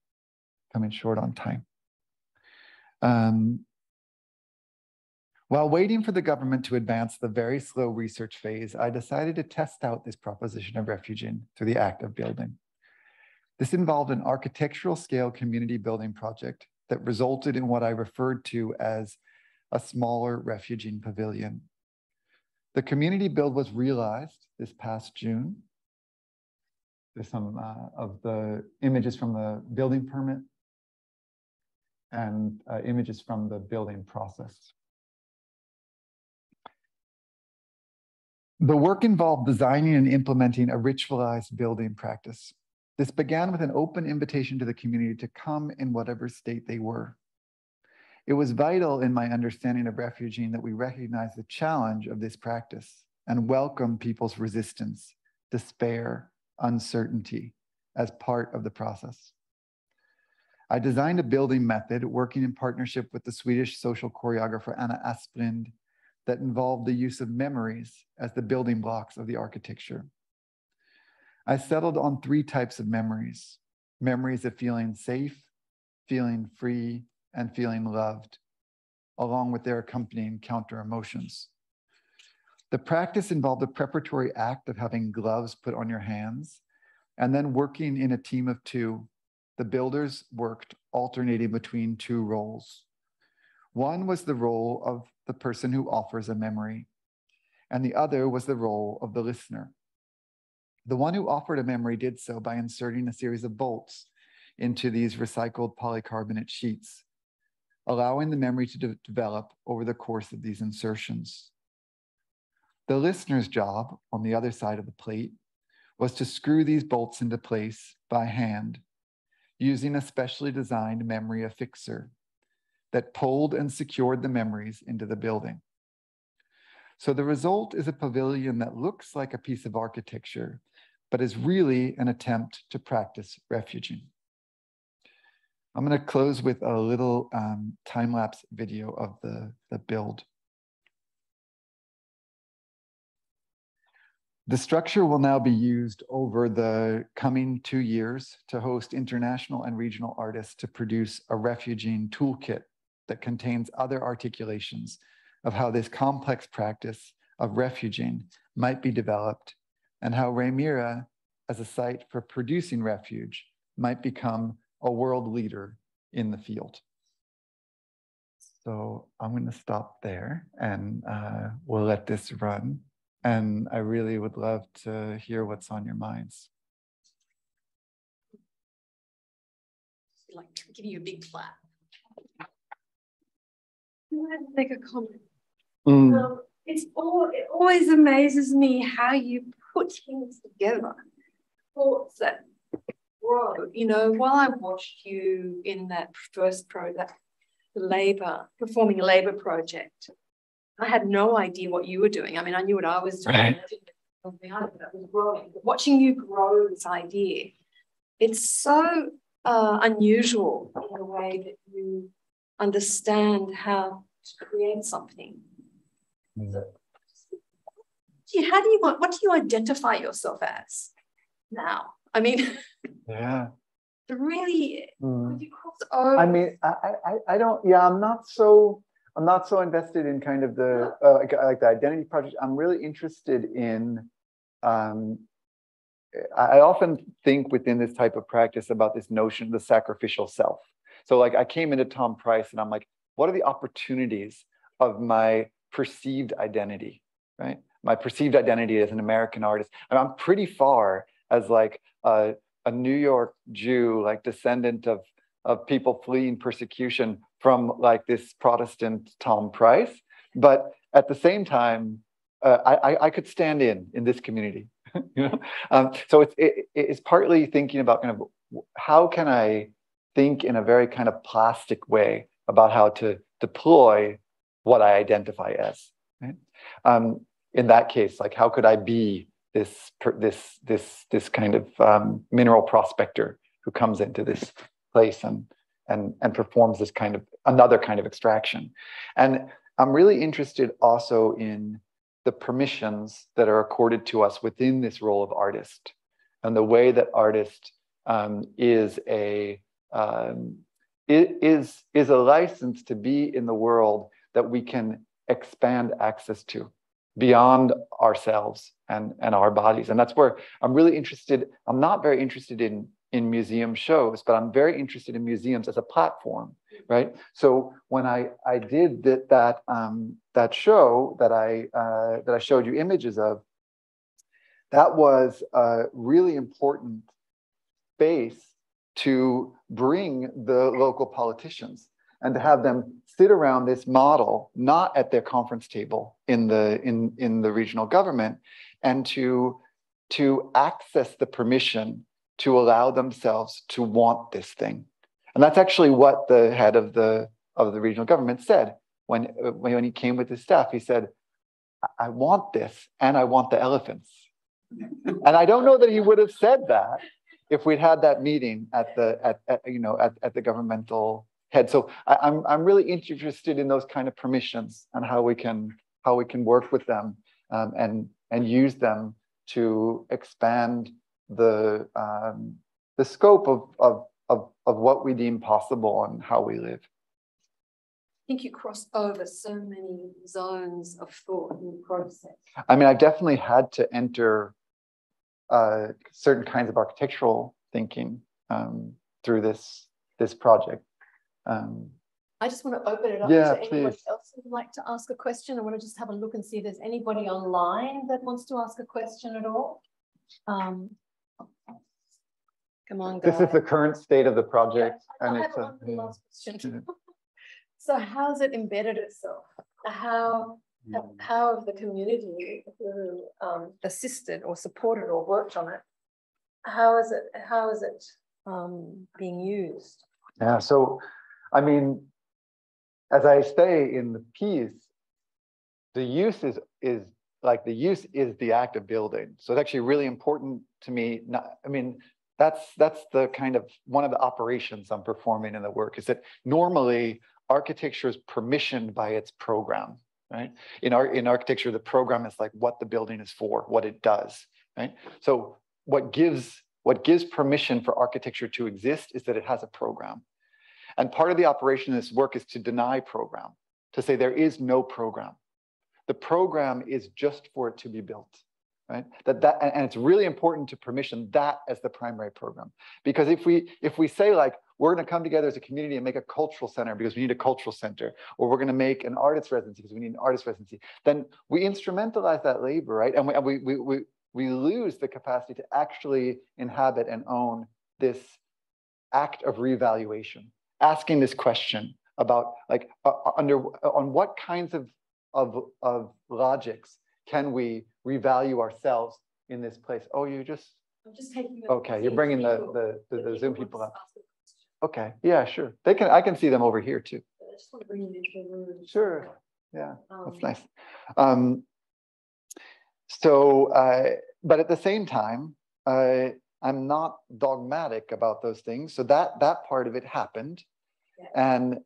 S2: coming short on time. Um, while waiting for the government to advance the very slow research phase, I decided to test out this proposition of refuging through the act of building. This involved an architectural scale community building project that resulted in what I referred to as a smaller refugee pavilion. The community build was realized this past June. There's some uh, of the images from the building permit and uh, images from the building process. The work involved designing and implementing a ritualized building practice. This began with an open invitation to the community to come in whatever state they were. It was vital in my understanding of refuging that we recognize the challenge of this practice and welcome people's resistance, despair, uncertainty as part of the process. I designed a building method working in partnership with the Swedish social choreographer Anna Asplind that involved the use of memories as the building blocks of the architecture. I settled on three types of memories memories of feeling safe, feeling free, and feeling loved, along with their accompanying counter emotions. The practice involved a preparatory act of having gloves put on your hands and then working in a team of two. The builders worked alternating between two roles. One was the role of the person who offers a memory, and the other was the role of the listener. The one who offered a memory did so by inserting a series of bolts into these recycled polycarbonate sheets, allowing the memory to de develop over the course of these insertions. The listener's job on the other side of the plate was to screw these bolts into place by hand using a specially designed memory affixer that pulled and secured the memories into the building. So the result is a pavilion that looks like a piece of architecture, but is really an attempt to practice refuging. I'm going to close with a little um, time-lapse video of the, the build. The structure will now be used over the coming two years to host international and regional artists to produce a refuging toolkit that contains other articulations of how this complex practice of refuging might be developed and how Rejmyre, as a site for producing refuge, might become a world leader in the field. So I'm going to stop there and uh, we'll let this run. And I really would love to hear what's on your minds.
S3: Like giving you a big clap. I make a comment? Mm. Um, it's all, it always amazes me how you put things together. Thoughts that grow. You know, while I watched you in that first pro, that labor, performing a labor project, I had no idea what you were doing. I mean, I knew what I was doing. Right. Behind that was growing. But watching you grow this idea, it's so uh, unusual in the way that you understand how to create something. Mm. how do you want, what do you identify yourself as now? I mean,
S2: yeah.
S3: Really,
S2: mm. I mean, I, I, I don't, yeah, I'm not so, I'm not so invested in kind of the, uh, like, like the identity project. I'm really interested in, um, I often think within this type of practice about this notion of the sacrificial self. So like I came into Tom Price and I'm like, what are the opportunities of my perceived identity, right? My perceived identity as an American artist. And I'm pretty far as like a, a New York Jew, like descendant of, of people fleeing persecution from like this Protestant Tom Price. But at the same time, uh, I, I could stand in in this community. you know? Um, so it's, it, it's partly thinking about kind of how can I think in a very kind of plastic way about how to deploy what I identify as. Right? Um, in that case, like how could I be this this this this kind of um, mineral prospector who comes into this place and and and performs this kind of another kind of extraction, and I'm really interested also in the permissions that are accorded to us within this role of artist and the way that artist um, is a um, is is a license to be in the world that we can expand access to beyond ourselves and and our bodies. And that's where i'm really interested i'm not very interested in in museum shows but i'm very interested in museums as a platform right? So when i i did that that um that show that i uh, that i showed you images of that was a really important space to bring the local politicians and to have them sit around this model, not at their conference table in the in, in the regional government, and to to access the permission to allow themselves to want this thing. And that's actually what the head of the of the regional government said when when he came with his staff. He said, "I want this, and I want the elephants." and I don't know that he would have said that if we'd had that meeting at the at, at you know at, at the governmental head. So I, I'm, I'm really interested in those kind of permissions and how we can how we can work with them um, and and use them to expand the um, the scope of, of of of what we deem possible and how we live.
S3: I think you cross over so many zones of thought and process.
S2: I mean, I definitely had to enter uh, certain kinds of architectural thinking um, through this this project. Um,
S3: I just want to open it up
S2: yeah,
S3: to anyone else who'd like to ask a question. I want to just have a look and see if there's anybody online that wants to ask a question at all. Um, come on,
S2: guys. This is the current state of the project.
S3: Yeah, and it's a, yeah. last question. so how's it embedded itself? How Mm. how have the community who um, assisted or supported or worked on it, how is it, how is it um, being used?
S2: Yeah, so I mean, as I say in the piece, the use is is like the use is the act of building. So it's actually really important to me. Not, I mean, that's that's the kind of one of the operations I'm performing in the work is that normally architecture is permissioned by its program right? In our in architecture, the program is like what the building is for, what it does, right? So what gives what gives permission for architecture to exist is that it has a program. And part of the operation of this work is to deny program, to say there is no program. The program is just for it to be built right? That that and it's really important to permission that as the primary program. Because if we if we say like we're going to come together as a community and make a cultural center because we need a cultural center, or we're going to make an artist residency because we need an artist residency, then we instrumentalize that labor, right? And we we we we, we lose the capacity to actually inhabit and own this act of reevaluation, asking this question about like uh, under on what kinds of of of logics can we revalue ourselves in this place? Oh, you just.
S3: I'm just taking.
S2: Okay, you're bringing the the, the, the Zoom people up. Okay, yeah, sure. They can. I can see them over here too.
S3: I just want to bring them into the room.
S2: Sure. Yeah, um, that's nice. Um, so, uh, but at the same time, uh, I'm not dogmatic about those things. So that that part of it happened, yeah. and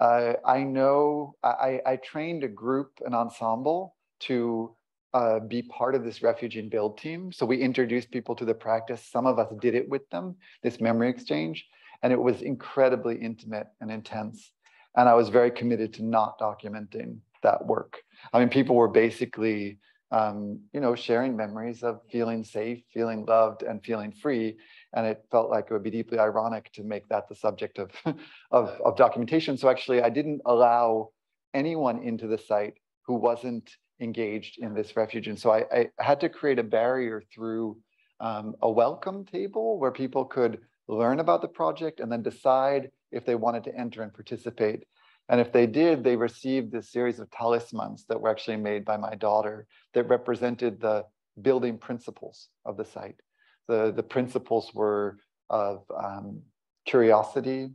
S2: uh, I know I, I trained a group, an ensemble to uh, be part of this refugee and build team. So we introduced people to the practice. Some of us did it with them, this memory exchange, and it was incredibly intimate and intense. And I was very committed to not documenting that work. I mean, people were basically, um, you know, sharing memories of feeling safe, feeling loved, and feeling free. And it felt like it would be deeply ironic to make that the subject of, of, of documentation. So actually, I didn't allow anyone into the site who wasn't engaged in this refuge. And so I, I had to create a barrier through um, a welcome table where people could learn about the project and then decide if they wanted to enter and participate. And if they did, they received this series of talismans that were actually made by my daughter that represented the building principles of the site. The, the principles were of um, curiosity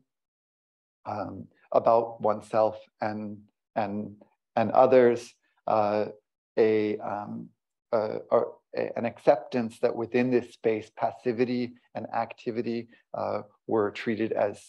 S2: um, about oneself and, and, and others, uh, a, um, uh, or an acceptance that within this space, passivity and activity uh, were treated as,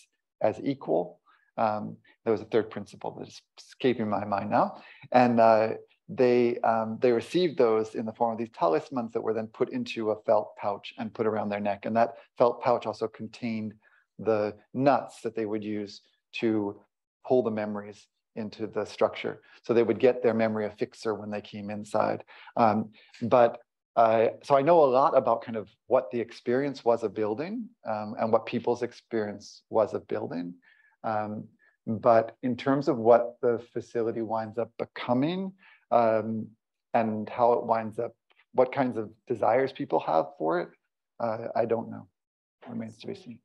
S2: as equal. Um, there was a third principle that is escaping my mind now. And uh, they, um, they received those in the form of these talismans that were then put into a felt pouch and put around their neck. And that felt pouch also contained the nuts that they would use to pull the memories into the structure. So they would get their memory affixer when they came inside. Um, but so I know a lot about kind of what the experience was of building um, and what people's experience was of building. Um, but in terms of what the facility winds up becoming um, and how it winds up, what kinds of desires people have for it, uh, I don't know. Remains to be seen.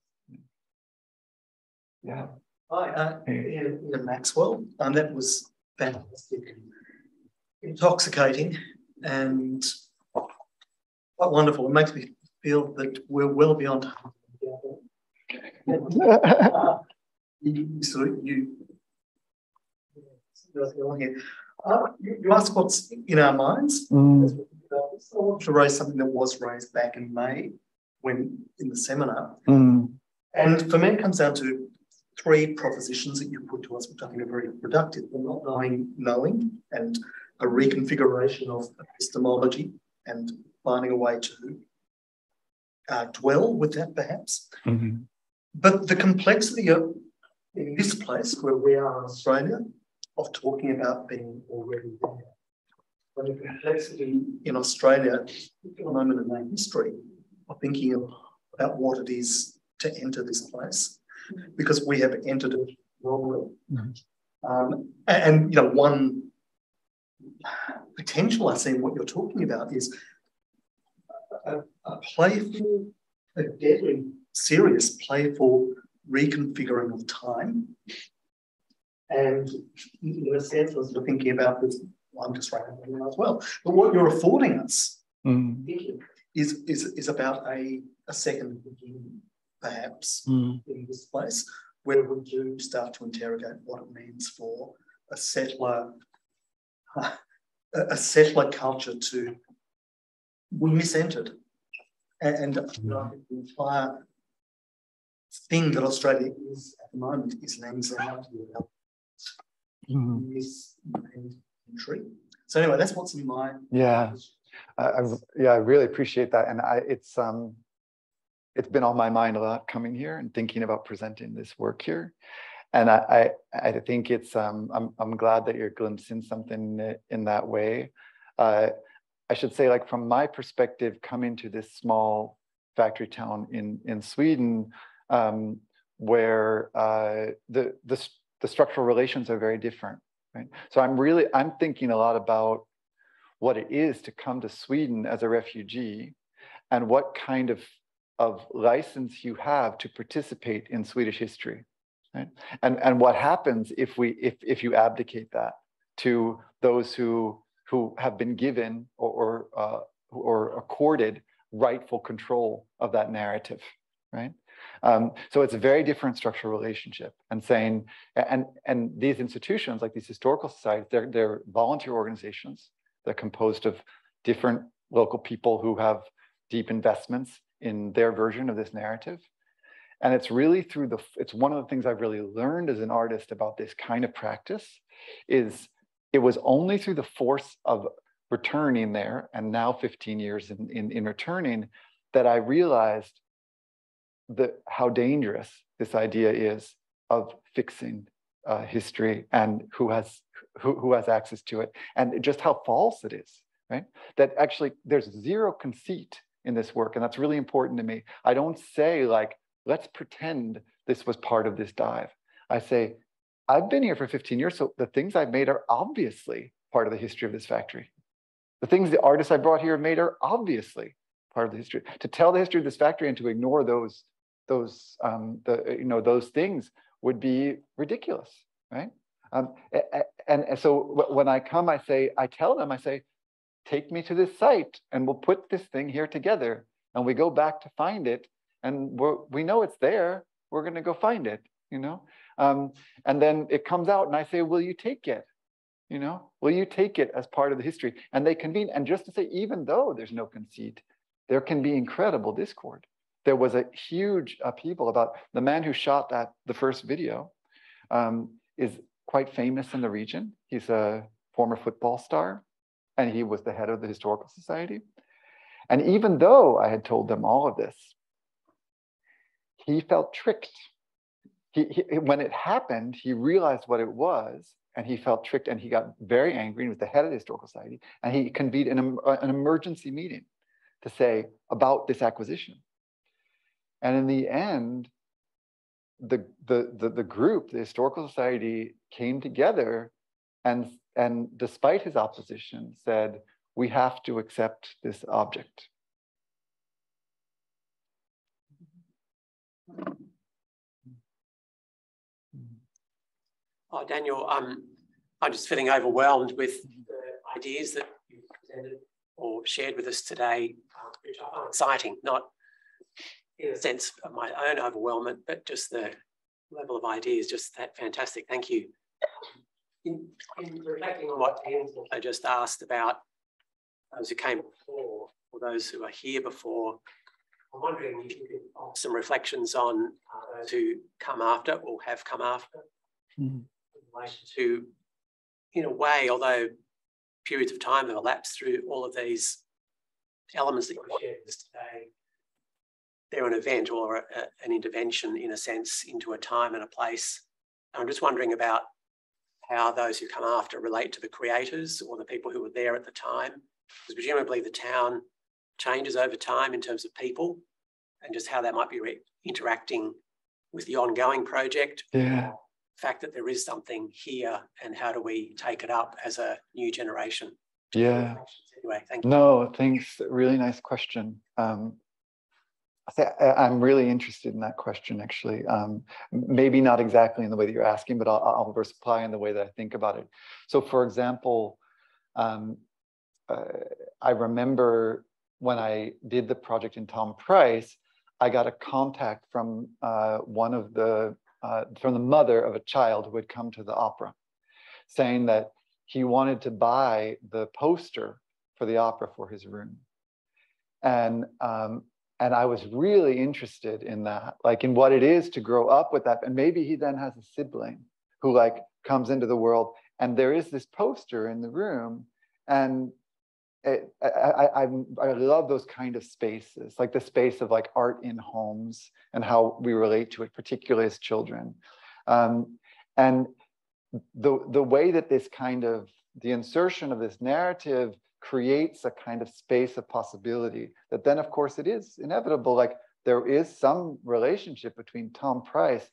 S2: Yeah.
S4: Hi, uh, Ian Maxwell. and that was fantastic, intoxicating, and quite wonderful. It makes me feel that we're well beyond. you, sort you, uh, you ask what's in our minds. Mm. I want to raise something that was raised back in May when in the seminar. Mm. And for me, it comes down to three propositions that you put to us, which I think are very productive. The not knowing, knowing, and a reconfiguration of epistemology and finding a way to uh, dwell with that, perhaps. Mm-hmm. But the complexity of in this place where we are in Australia of talking about being already there. But the complexity in Australia, a moment in our history, of thinking of, about what it is to enter this place, because we have entered it wrongly. Mm-hmm. Um, and, you know, one potential I see in what you're talking about is a, a playful, a deadly, serious, playful reconfiguring of time. And in a sense, I was thinking about this, well, I'm just writing now as well. But what you're affording us mm. is, is, is about a, a second beginning, perhaps, mm. in this place, where we do start to interrogate what it means for a settler, a settler culture to we misentered. And, and mm. the entire thing that Australia is at the moment is anxiety about mm-hmm. this country. So anyway, that's what's in my
S2: yeah. I, I, yeah, I really appreciate that, and I it's um, it's been on my mind a lot coming here and thinking about presenting this work here, and I I, I think it's um, I'm I'm glad that you're glimpsing something in that way. Uh, I should say, like from my perspective, coming to this small factory town in in Sweden, um, where uh, the, the, the structural relations are very different. Right? So I'm really, I'm thinking a lot about what it is to come to Sweden as a refugee and what kind of, of license you have to participate in Swedish history. Right? And, and what happens if, we, if, if you abdicate that to those who, who have been given or, or, uh, or accorded rightful control of that narrative, right? Um, so it's a very different structural relationship and saying, and, and these institutions like these historical societies, they're, they're volunteer organizations. They're composed of different local people who have deep investments in their version of this narrative. And it's really through the, it's one of the things I've really learned as an artist about this kind of practice is it was only through the force of returning there and now 15 years in, in, in returning that I realized the, how dangerous this idea is of fixing uh, history and who has who, who has access to it and just how false it is right that actually there's zero conceit in this work and that's really important to me. I don't say like let's pretend this was part of this dive. I say i've been here for 15 years so the things i've made are obviously part of the history of this factory. The things the artists i brought here made are obviously part of the history. To tell the history of this factory and to ignore those those um, the you know those things would be ridiculous, right? Um, and, and so when I come, I say I tell them I say take me to this site and we'll put this thing here together. And we go back to find it and we know it's there. We're going to go find it, you know? Um, and then it comes out and I say, will you take it? You know, will you take it as part of the history? And they convene. And just to say, even though there's no conceit, there can be incredible discord. There was a huge upheaval about the man who shot that, the first video, um, is quite famous in the region. He's a former football star, and he was the head of the Historical Society. And even though I had told them all of this, he felt tricked. He, he, when it happened, he realized what it was, and he felt tricked, and he got very angry. He was the head of the Historical Society, and he convened an, uh, an emergency meeting to say about this acquisition. And in the end, the, the, the, the group, the Historical Society, came together and, and despite his opposition, said, we have to accept this object.
S5: Oh, Daniel, um, I'm just feeling overwhelmed with the ideas that you presented or shared with us today, uh, which find exciting, not in a sense of my own overwhelmment, but just the level of ideas, just that fantastic. Thank you. In, in reflecting on what Ian also just asked about those who came before or those who are here before, I'm wondering if you could offer some reflections on uh, those who come after or have come after mm. in relation to, in a way, although periods of time have elapsed through all of these elements that you shared with us today, they're an event or a, an intervention in a sense into a time and a place. I'm just wondering about how those who come after relate to the creators or the people who were there at the time. Because presumably the town changes over time in terms of people and just how that might be interacting with the ongoing project.
S2: Yeah.
S5: Fact that there is something here and how do we take it up as a new generation?
S2: Yeah.
S5: Anyway, thank you.
S2: No, thanks. Really nice question. Um, I'm really interested in that question, actually. Um, maybe not exactly in the way that you're asking, but I'll, I'll, reply in the way that I think about it. So, for example, um, uh, I remember when I did the project in Tom Price, I got a contact from uh, one of the, uh, from the mother of a child who had come to the opera, saying that he wanted to buy the poster for the opera for his room. And um, and I was really interested in that, like in what it is to grow up with that. And maybe he then has a sibling who like comes into the world and there is this poster in the room and it, I, I, I love those kind of spaces, like the space of like art in homes and how we relate to it, particularly as children. Um, and the, the way that this kind of, the insertion of this narrative creates a kind of space of possibility that then of course it is inevitable. Like there is some relationship between tom price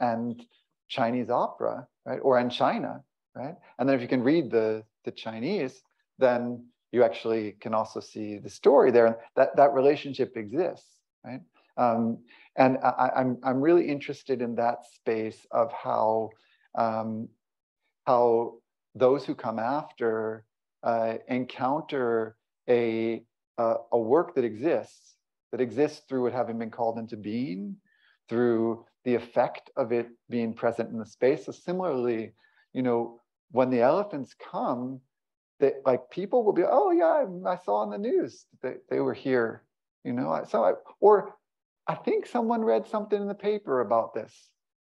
S2: and chinese opera right? Or in china right? And then if you can read the the chinese then you actually can also see the story there and that that relationship exists right? Um, and I, am I'm, I'm really interested in that space of how um, how those who come after uh, encounter a, uh, a work that exists, that exists through it having been called into being, through the effect of it being present in the space. So similarly, you know, when the elephants come, that like people will be, oh yeah, I, I saw on the news that they were here, you know. I saw, or I think someone read something in the paper about this,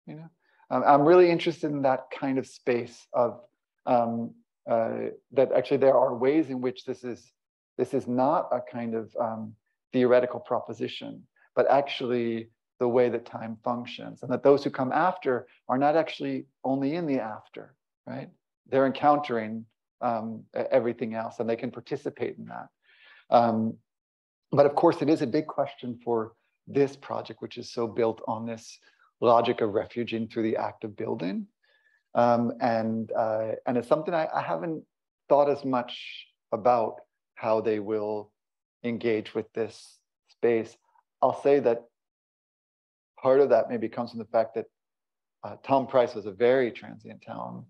S2: you know. Um, I'm really interested in that kind of space of um, uh, that actually there are ways in which this is this is not a kind of um, theoretical proposition, but actually the way that time functions, and that those who come after are not actually only in the after, right? They're encountering um, everything else, and they can participate in that. Um, but of course, it is a big question for this project, which is so built on this logic of refuging through the act of building. Um, and, uh, and it's something I, I haven't thought as much about how they will engage with this space. I'll say that part of that maybe comes from the fact that uh, Tom Price was a very transient town.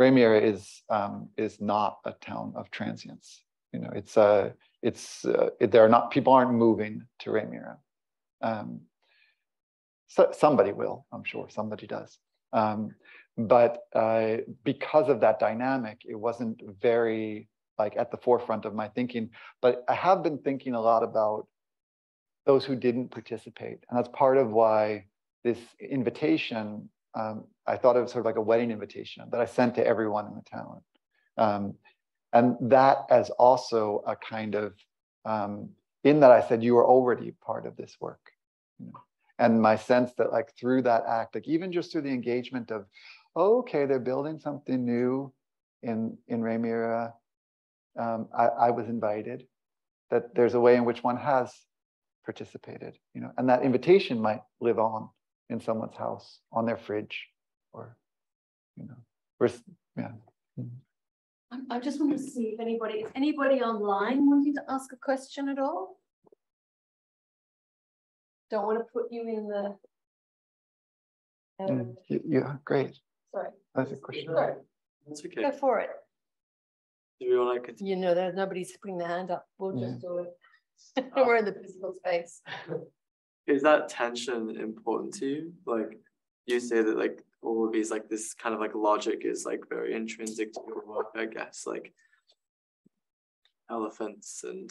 S2: Rejmyre is, um, is not a town of transients. You know, it's uh, it's uh, there are not people aren't moving to Rejmyre. Um, so somebody will, I'm sure somebody does. Um, but uh, because of that dynamic, it wasn't very like at the forefront of my thinking. But I have been thinking a lot about those who didn't participate, and that's part of why this invitation. Um, I thought of sort of like a wedding invitation that I sent to everyone in the town, um, and that as also a kind of um, in that I said you are already part of this work. You know? And my sense that like through that act, like even just through the engagement of, okay, they're building something new in in Rejmyre. Um, I, I was invited. That there's a way in which one has participated, you know, and that invitation might live on in someone's house, on their fridge, or you know, or, yeah.
S3: I just want to see if anybody is anybody online wanting to ask a question at all. Don't want to put you in the.
S2: Um, mm, yeah, great.
S3: Sorry.
S2: That's a question.
S3: Sorry.
S6: That's okay.
S3: Go for it.
S6: Do you want to continue?
S3: You know, there's nobody's putting their hand up. We'll
S2: yeah.
S3: just do it. We're in the physical space.
S6: Is that tension important to you? Like you say that like all of these like this kind of like logic is like very intrinsic to your work, I guess. Like elephants and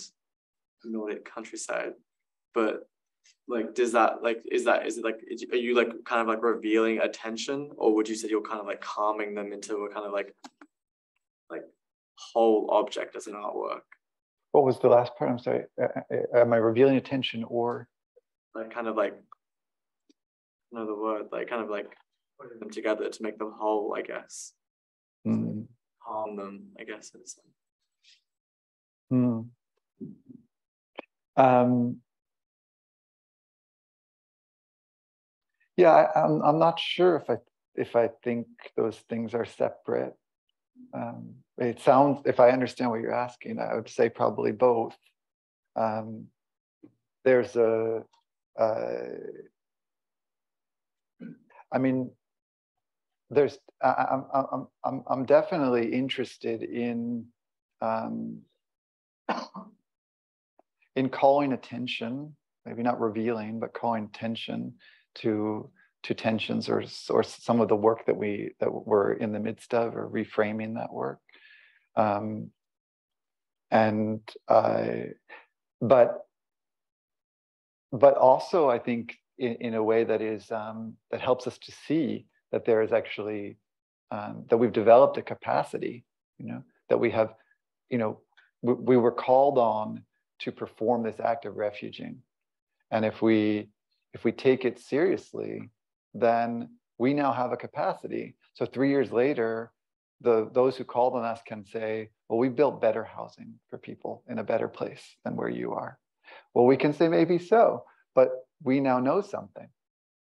S6: Nordic countryside. But like does that like is that is it like are you like kind of like revealing attention? Or would you say you're kind of like calming them into a kind of like like whole object as an artwork?
S2: What was the last part? I'm sorry. Am i revealing attention or?
S6: Like kind of like another word like kind of like putting them together to make them whole i guess.
S2: Mm.
S6: harm them i guess
S2: mm. um Yeah, I, am I'm, I'm not sure if I if I think those things are separate. Um, it sounds, if I understand what you're asking, I would say probably both. Um, there's a, uh, I mean, there's, I, am I'm, I'm, I'm definitely interested in, um, in calling attention, maybe not revealing, but calling attention to to tensions or or some of the work that we that we're in the midst of or reframing that work. Um, and uh, but but also i think in, in a way that is um, that helps us to see that there is actually um, that we've developed a capacity you know that we have you know we, we were called on to perform this act of refuging. And if we if we take it seriously, then we now have a capacity. So three years later, the those who called on us can say, well, we built better housing for people in a better place than where you are. Well, we can say maybe so, but we now know something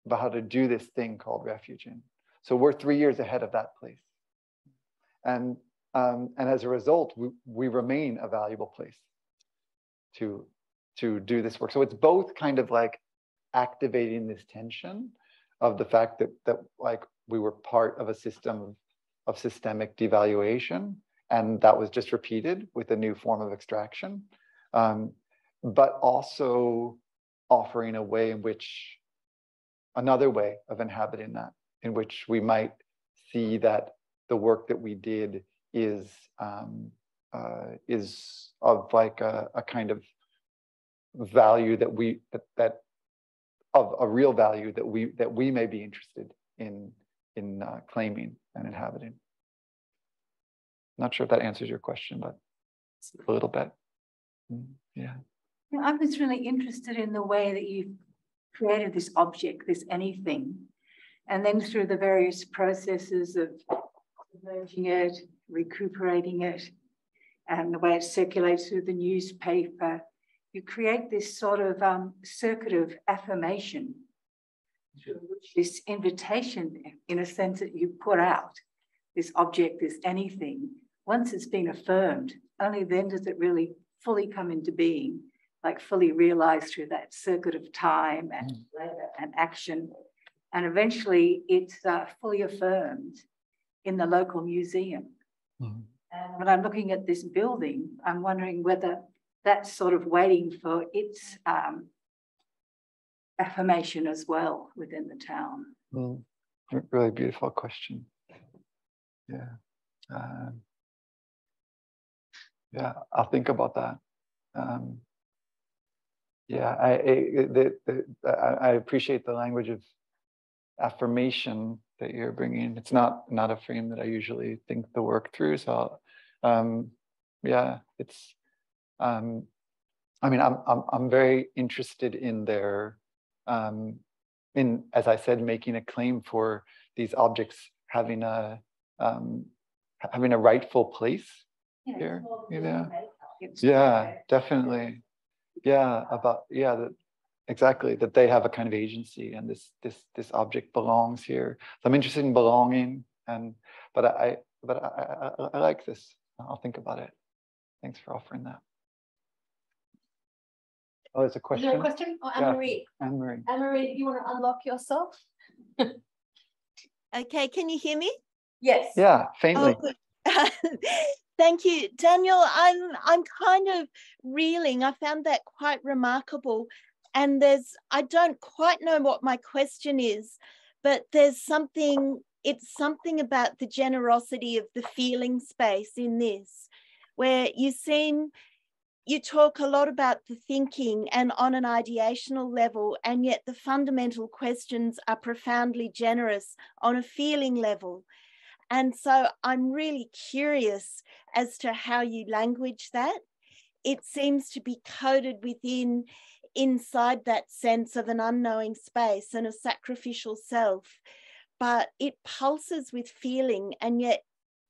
S2: about how to do this thing called refuging. So we're three years ahead of that place. And, um, and as a result, we, we remain a valuable place to, to do this work. So it's both kind of like activating this tension of the fact that that like we were part of a system of, systemic devaluation and that was just repeated with a new form of extraction. Um, but also offering a way in which another way of inhabiting that in which we might see that the work that we did is um, uh, is of like a, a, kind of value that we that, that of a real value that we that we may be interested in in uh, claiming and inhabiting. Not sure if that answers your question, but a little bit. Mm, yeah.
S7: I was really interested in the way that you created this object, this anything, and then through the various processes of merging it, recuperating it, and the way it circulates through the newspaper, you create this sort of um, circuit of affirmation, this invitation, in a sense, that you put out this object, this anything. Once it's been affirmed, only then does it really fully come into being, like fully realized through that circuit of time and mm. and action. And eventually it's uh, fully affirmed in the local museum. Mm. And when I'm looking at this building, I'm wondering whether that's sort of waiting for its um, affirmation as well within the town.
S2: Mm. Really beautiful question. Yeah. Um, yeah, I'll think about that. Um, yeah, I, I, the, the, I appreciate the language of affirmation that you're bringing. It's not not a frame that I usually think the work through. So, um, yeah, it's. Um, I mean, I'm I'm I'm very interested in their, um, in as I said, making a claim for these objects having a um, having a rightful place yeah, here. Know, yeah, definitely. Yeah, about yeah, that exactly that they have a kind of agency and this this this object belongs here. So I'm interested in belonging, and but I but I, I, I like this. I'll think about it. Thanks for offering that. Oh, there's a question.
S8: Is there a question? Oh, Anne-Marie.
S2: Yeah. Anne-Marie.
S8: Anne-Marie, do you want to unlock yourself?
S9: okay, can you hear me?
S8: Yes.
S2: Yeah, oh, faintly.
S9: Oh, Thank you, Daniel. I'm I'm kind of reeling. I found that quite remarkable. And there's I don't quite know what my question is, but there's something, it's something about the generosity of the feeling space in this, where you seem you talk a lot about the thinking and on an ideational level, and yet the fundamental questions are profoundly generous on a feeling level. And so I'm really curious as to how you language that. It seems to be coded within, inside that sense of an unknowing space and a sacrificial self, but it pulses with feeling and yet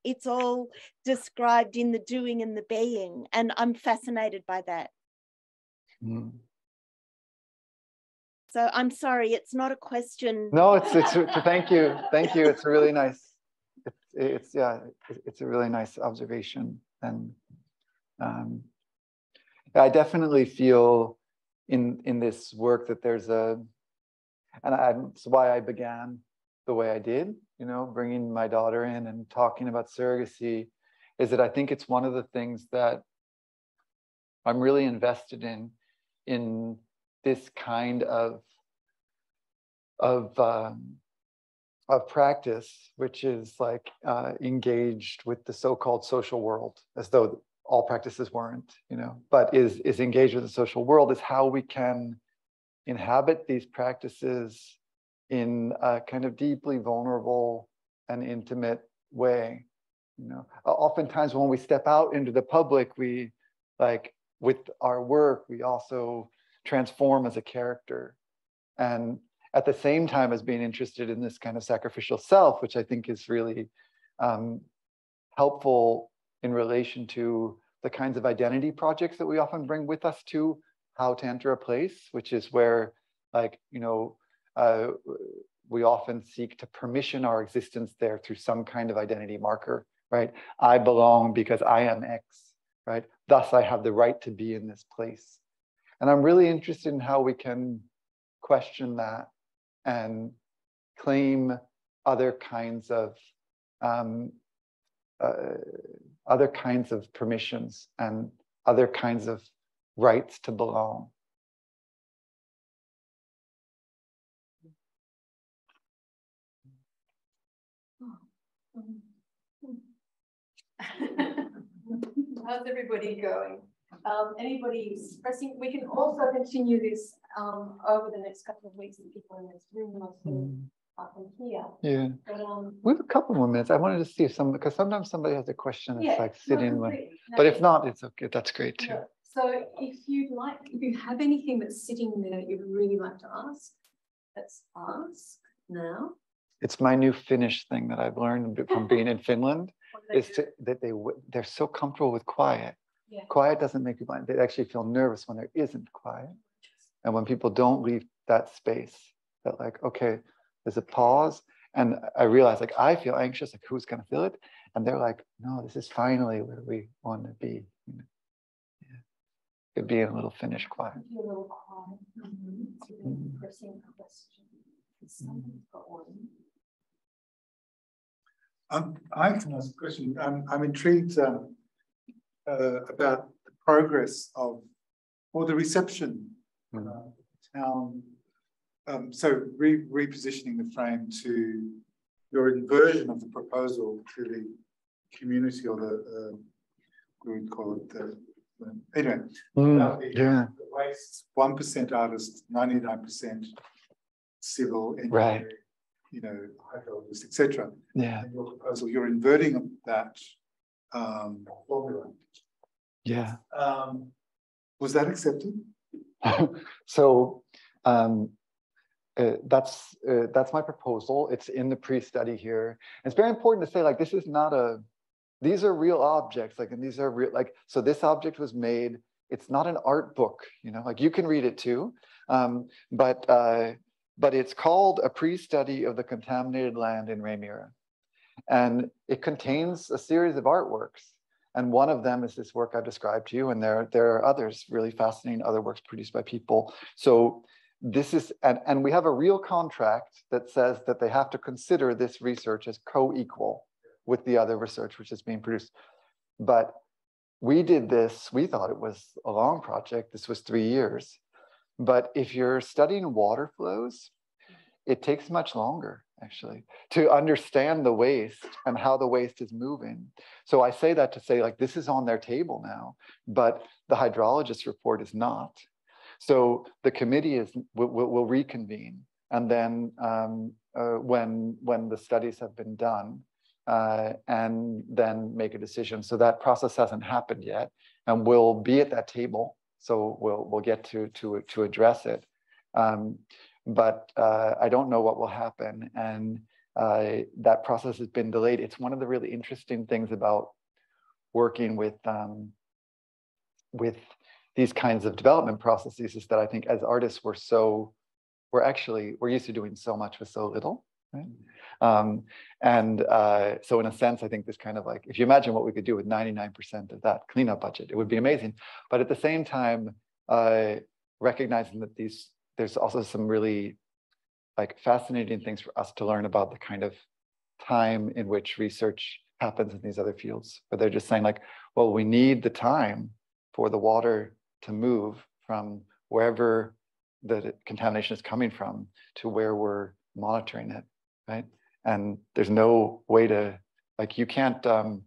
S9: it's all described in the doing and the being. And I'm fascinated by that. Mm. So I'm sorry, it's not a question.
S2: No, it's, it's, thank you. Thank you. It's a really nice it's it's yeah, it's a really nice observation, and um, I definitely feel in in this work that there's a, and I, that's why I began the way I did. You know, bringing my daughter in and talking about surrogacy, is that I think it's one of the things that I'm really invested in in this kind of of um, of practice, which is like uh, engaged with the so-called social world, as though all practices weren't, you know, but is is engaged with the social world, is how we can inhabit these practices in a kind of deeply vulnerable and intimate way. You know, oftentimes when we step out into the public, we like with our work, we also transform as a character. And at the same time as being interested in this kind of sacrificial self, which I think is really um, helpful in relation to the kinds of identity projects that we often bring with us to how to enter a place, which is where, like, you know, uh, we often seek to permission our existence there through some kind of identity marker, right? I belong because I am X, right? Thus, I have the right to be in this place. And I'm really interested in how we can question that and claim other kinds of um, uh, other kinds of permissions and other kinds of rights to belong.
S8: How's everybody going? Um, anybody expressing, we can also continue this um, over the next couple of weeks, and people in this room mostly mm. up in here.
S2: Yeah. But, um, we have a couple more minutes. I wanted to see if some, because sometimes somebody has a question, it's yeah, like sitting no, no, but if not, it's okay. That's great too. Yeah.
S8: So if you'd like, if you have anything that's sitting there that you'd really like to ask, let's ask now.
S2: It's my new Finnish thing that I've learned from being in Finland is to, that they they're so comfortable with quiet yeah. Quiet doesn't make people, they actually feel nervous when there isn't quiet. And when people don't leave that space, that like, okay, there's a pause. And I realize like, I feel anxious, like who's gonna feel it? And they're like, no, this is finally where we want to be. You know? yeah. Could be a little Finnish quiet.
S8: Be a little quiet. Mm-hmm. Mm-hmm. question. Someone's got one.
S10: Um, I can ask a question. Um, I'm intrigued um, uh, about the progress of, or the reception mm. uh, town. Um, so re repositioning the frame to your inversion of the proposal to the community or the, uh, we would call it the, the anyway,
S2: mm, the, yeah.
S10: the waste, 1% artist, 99% civil engineering,
S2: right.
S10: You know, hydrologists, etc.
S2: Yeah.
S10: And your proposal, you're inverting that um, formula.
S2: Yeah.
S10: Um, was that accepted?
S2: so um, uh, that's uh, that's my proposal. It's in the pre-study here. And it's very important to say like this is not a these are real objects like and these are real like so this object was made it's not an art book you know like you can read it too um, but uh, but it's called a pre-study of the contaminated land in Rejmyre. And it contains a series of artworks. And one of them is this work I've described to you. And there, there are others really fascinating other works produced by people. So this is, and, and we have a real contract that says that they have to consider this research as co-equal with the other research which is being produced. But we did this, we thought it was a long project. This was three years. But if you're studying water flows, it takes much longer actually to understand the waste and how the waste is moving. So I say that to say like this is on their table now, but the hydrologist report is not. So the committee is will, will reconvene, and then um, uh, when when the studies have been done, uh, and then make a decision. So that process hasn't happened yet, and we'll be at that table so we'll we'll get to to to address it. Um, but uh, I don't know what will happen, and uh, that process has been delayed. It's one of the really interesting things about working with um, with these kinds of development processes is that I think as artists we're so we're actually we're used to doing so much with so little. Right? Um, and uh, so in a sense, I think this kind of like, if you imagine what we could do with 99% of that cleanup budget, it would be amazing. But at the same time, uh, recognizing that these, there's also some really like fascinating things for us to learn about the kind of time in which research happens in these other fields, where they're just saying like, well, we need the time for the water to move from wherever the contamination is coming from to where we're monitoring it, right? And there's no way to like you can't um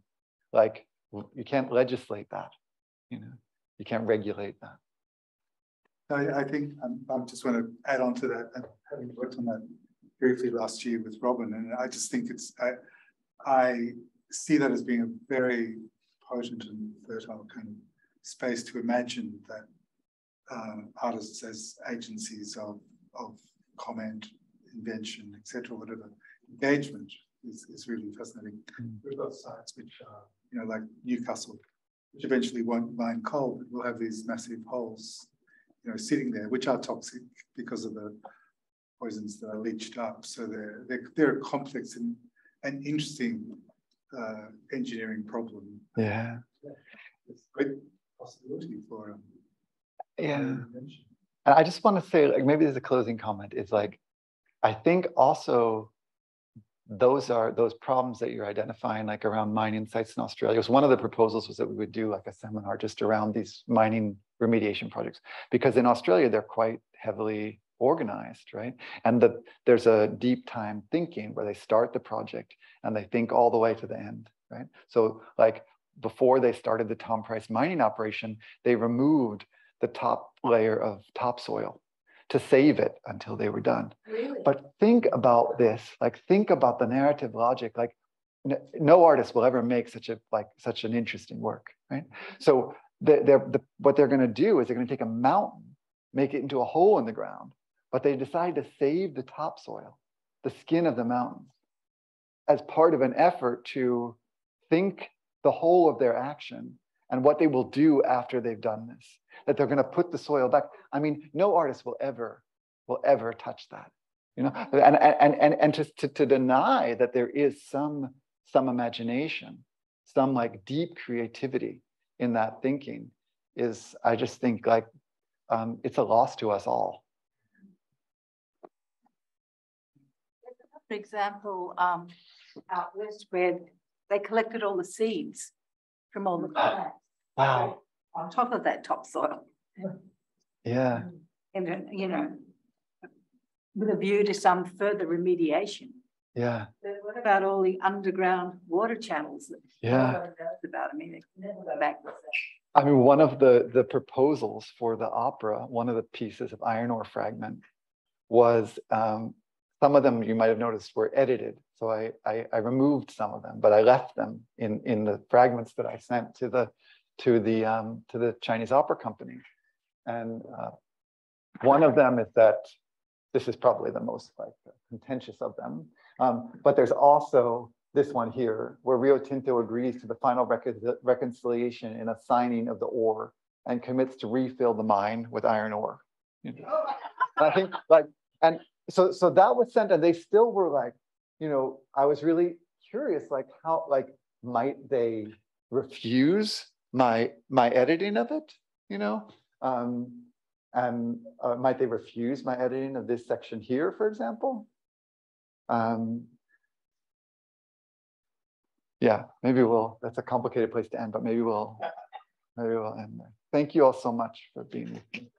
S2: like you can't legislate that you know you can't regulate that
S10: I, I think um, I just want to add on to that having worked on that briefly last year with Robin and I just think it's I I see that as being a very potent and fertile kind of space to imagine that uh, artists as agencies of of comment, invention, etc., whatever, engagement is, is really fascinating. Mm. We've got sites which are, you know, like Newcastle, which eventually won't mine coal, but will have these massive holes, you know, sitting there, which are toxic because of the poisons that are leached up. So they're they're, they're a complex and, and interesting uh, engineering problem.
S2: Yeah.
S10: yeah. It's a great possibility for um,
S2: yeah. And I just want to say, like, maybe there's a closing comment. Is like, I think also those are those problems that you're identifying like around mining sites in australia was one of the proposals was that we would do like a seminar just around these mining remediation projects. Because in australia they're quite heavily organized right? And the, there's a deep time thinking where they start the project and they think all the way to the end right? So like before they started the tom price mining operation they removed the top layer of topsoil to save it until they were done.
S8: Really?
S2: But think about this, like think about the narrative logic, like no artist will ever make such a like such an interesting work, right? Mm-hmm. So they're, they're the, what they're going to do is they're going to take a mountain, make it into a hole in the ground, but they decide to save the topsoil, the skin of the mountain, as part of an effort to think the whole of their action and what they will do after they've done this that they're going to put the soil back i mean no artist will ever will ever touch that you know and and and, and to, to, to deny that there is some some imagination some like deep creativity in that thinking is i just think like um, it's a loss to us all
S7: for example, um, out west where they collected all the seeds from all the plants.
S2: Wow.
S7: On top of that topsoil.
S2: Yeah.
S7: And you know, with a view to some further remediation.
S2: Yeah.
S7: But what about all the underground water channels that
S2: Yeah.
S7: knows about? I mean, they can never go back.
S2: I mean, one of the the proposals for the opera, one of the pieces of iron ore fragment, was um, some of them you might have noticed were edited. So I, I I removed some of them, but I left them in in the fragments that I sent to the to the um, to the Chinese Opera Company, and uh, one of them is that this is probably the most like contentious of them. Um, but there's also this one here, where Rio Tinto agrees to the final recon- reconciliation in a signing of the ore and commits to refill the mine with iron ore. I think like, and so so that was sent, and they still were like, you know, I was really curious, like how like might they refuse my my editing of it, you know? Um, and uh, might they refuse my editing of this section here, for example? Um, yeah, maybe we'll, that's a complicated place to end, but maybe we'll, maybe we'll end there. Thank you all so much for being with me.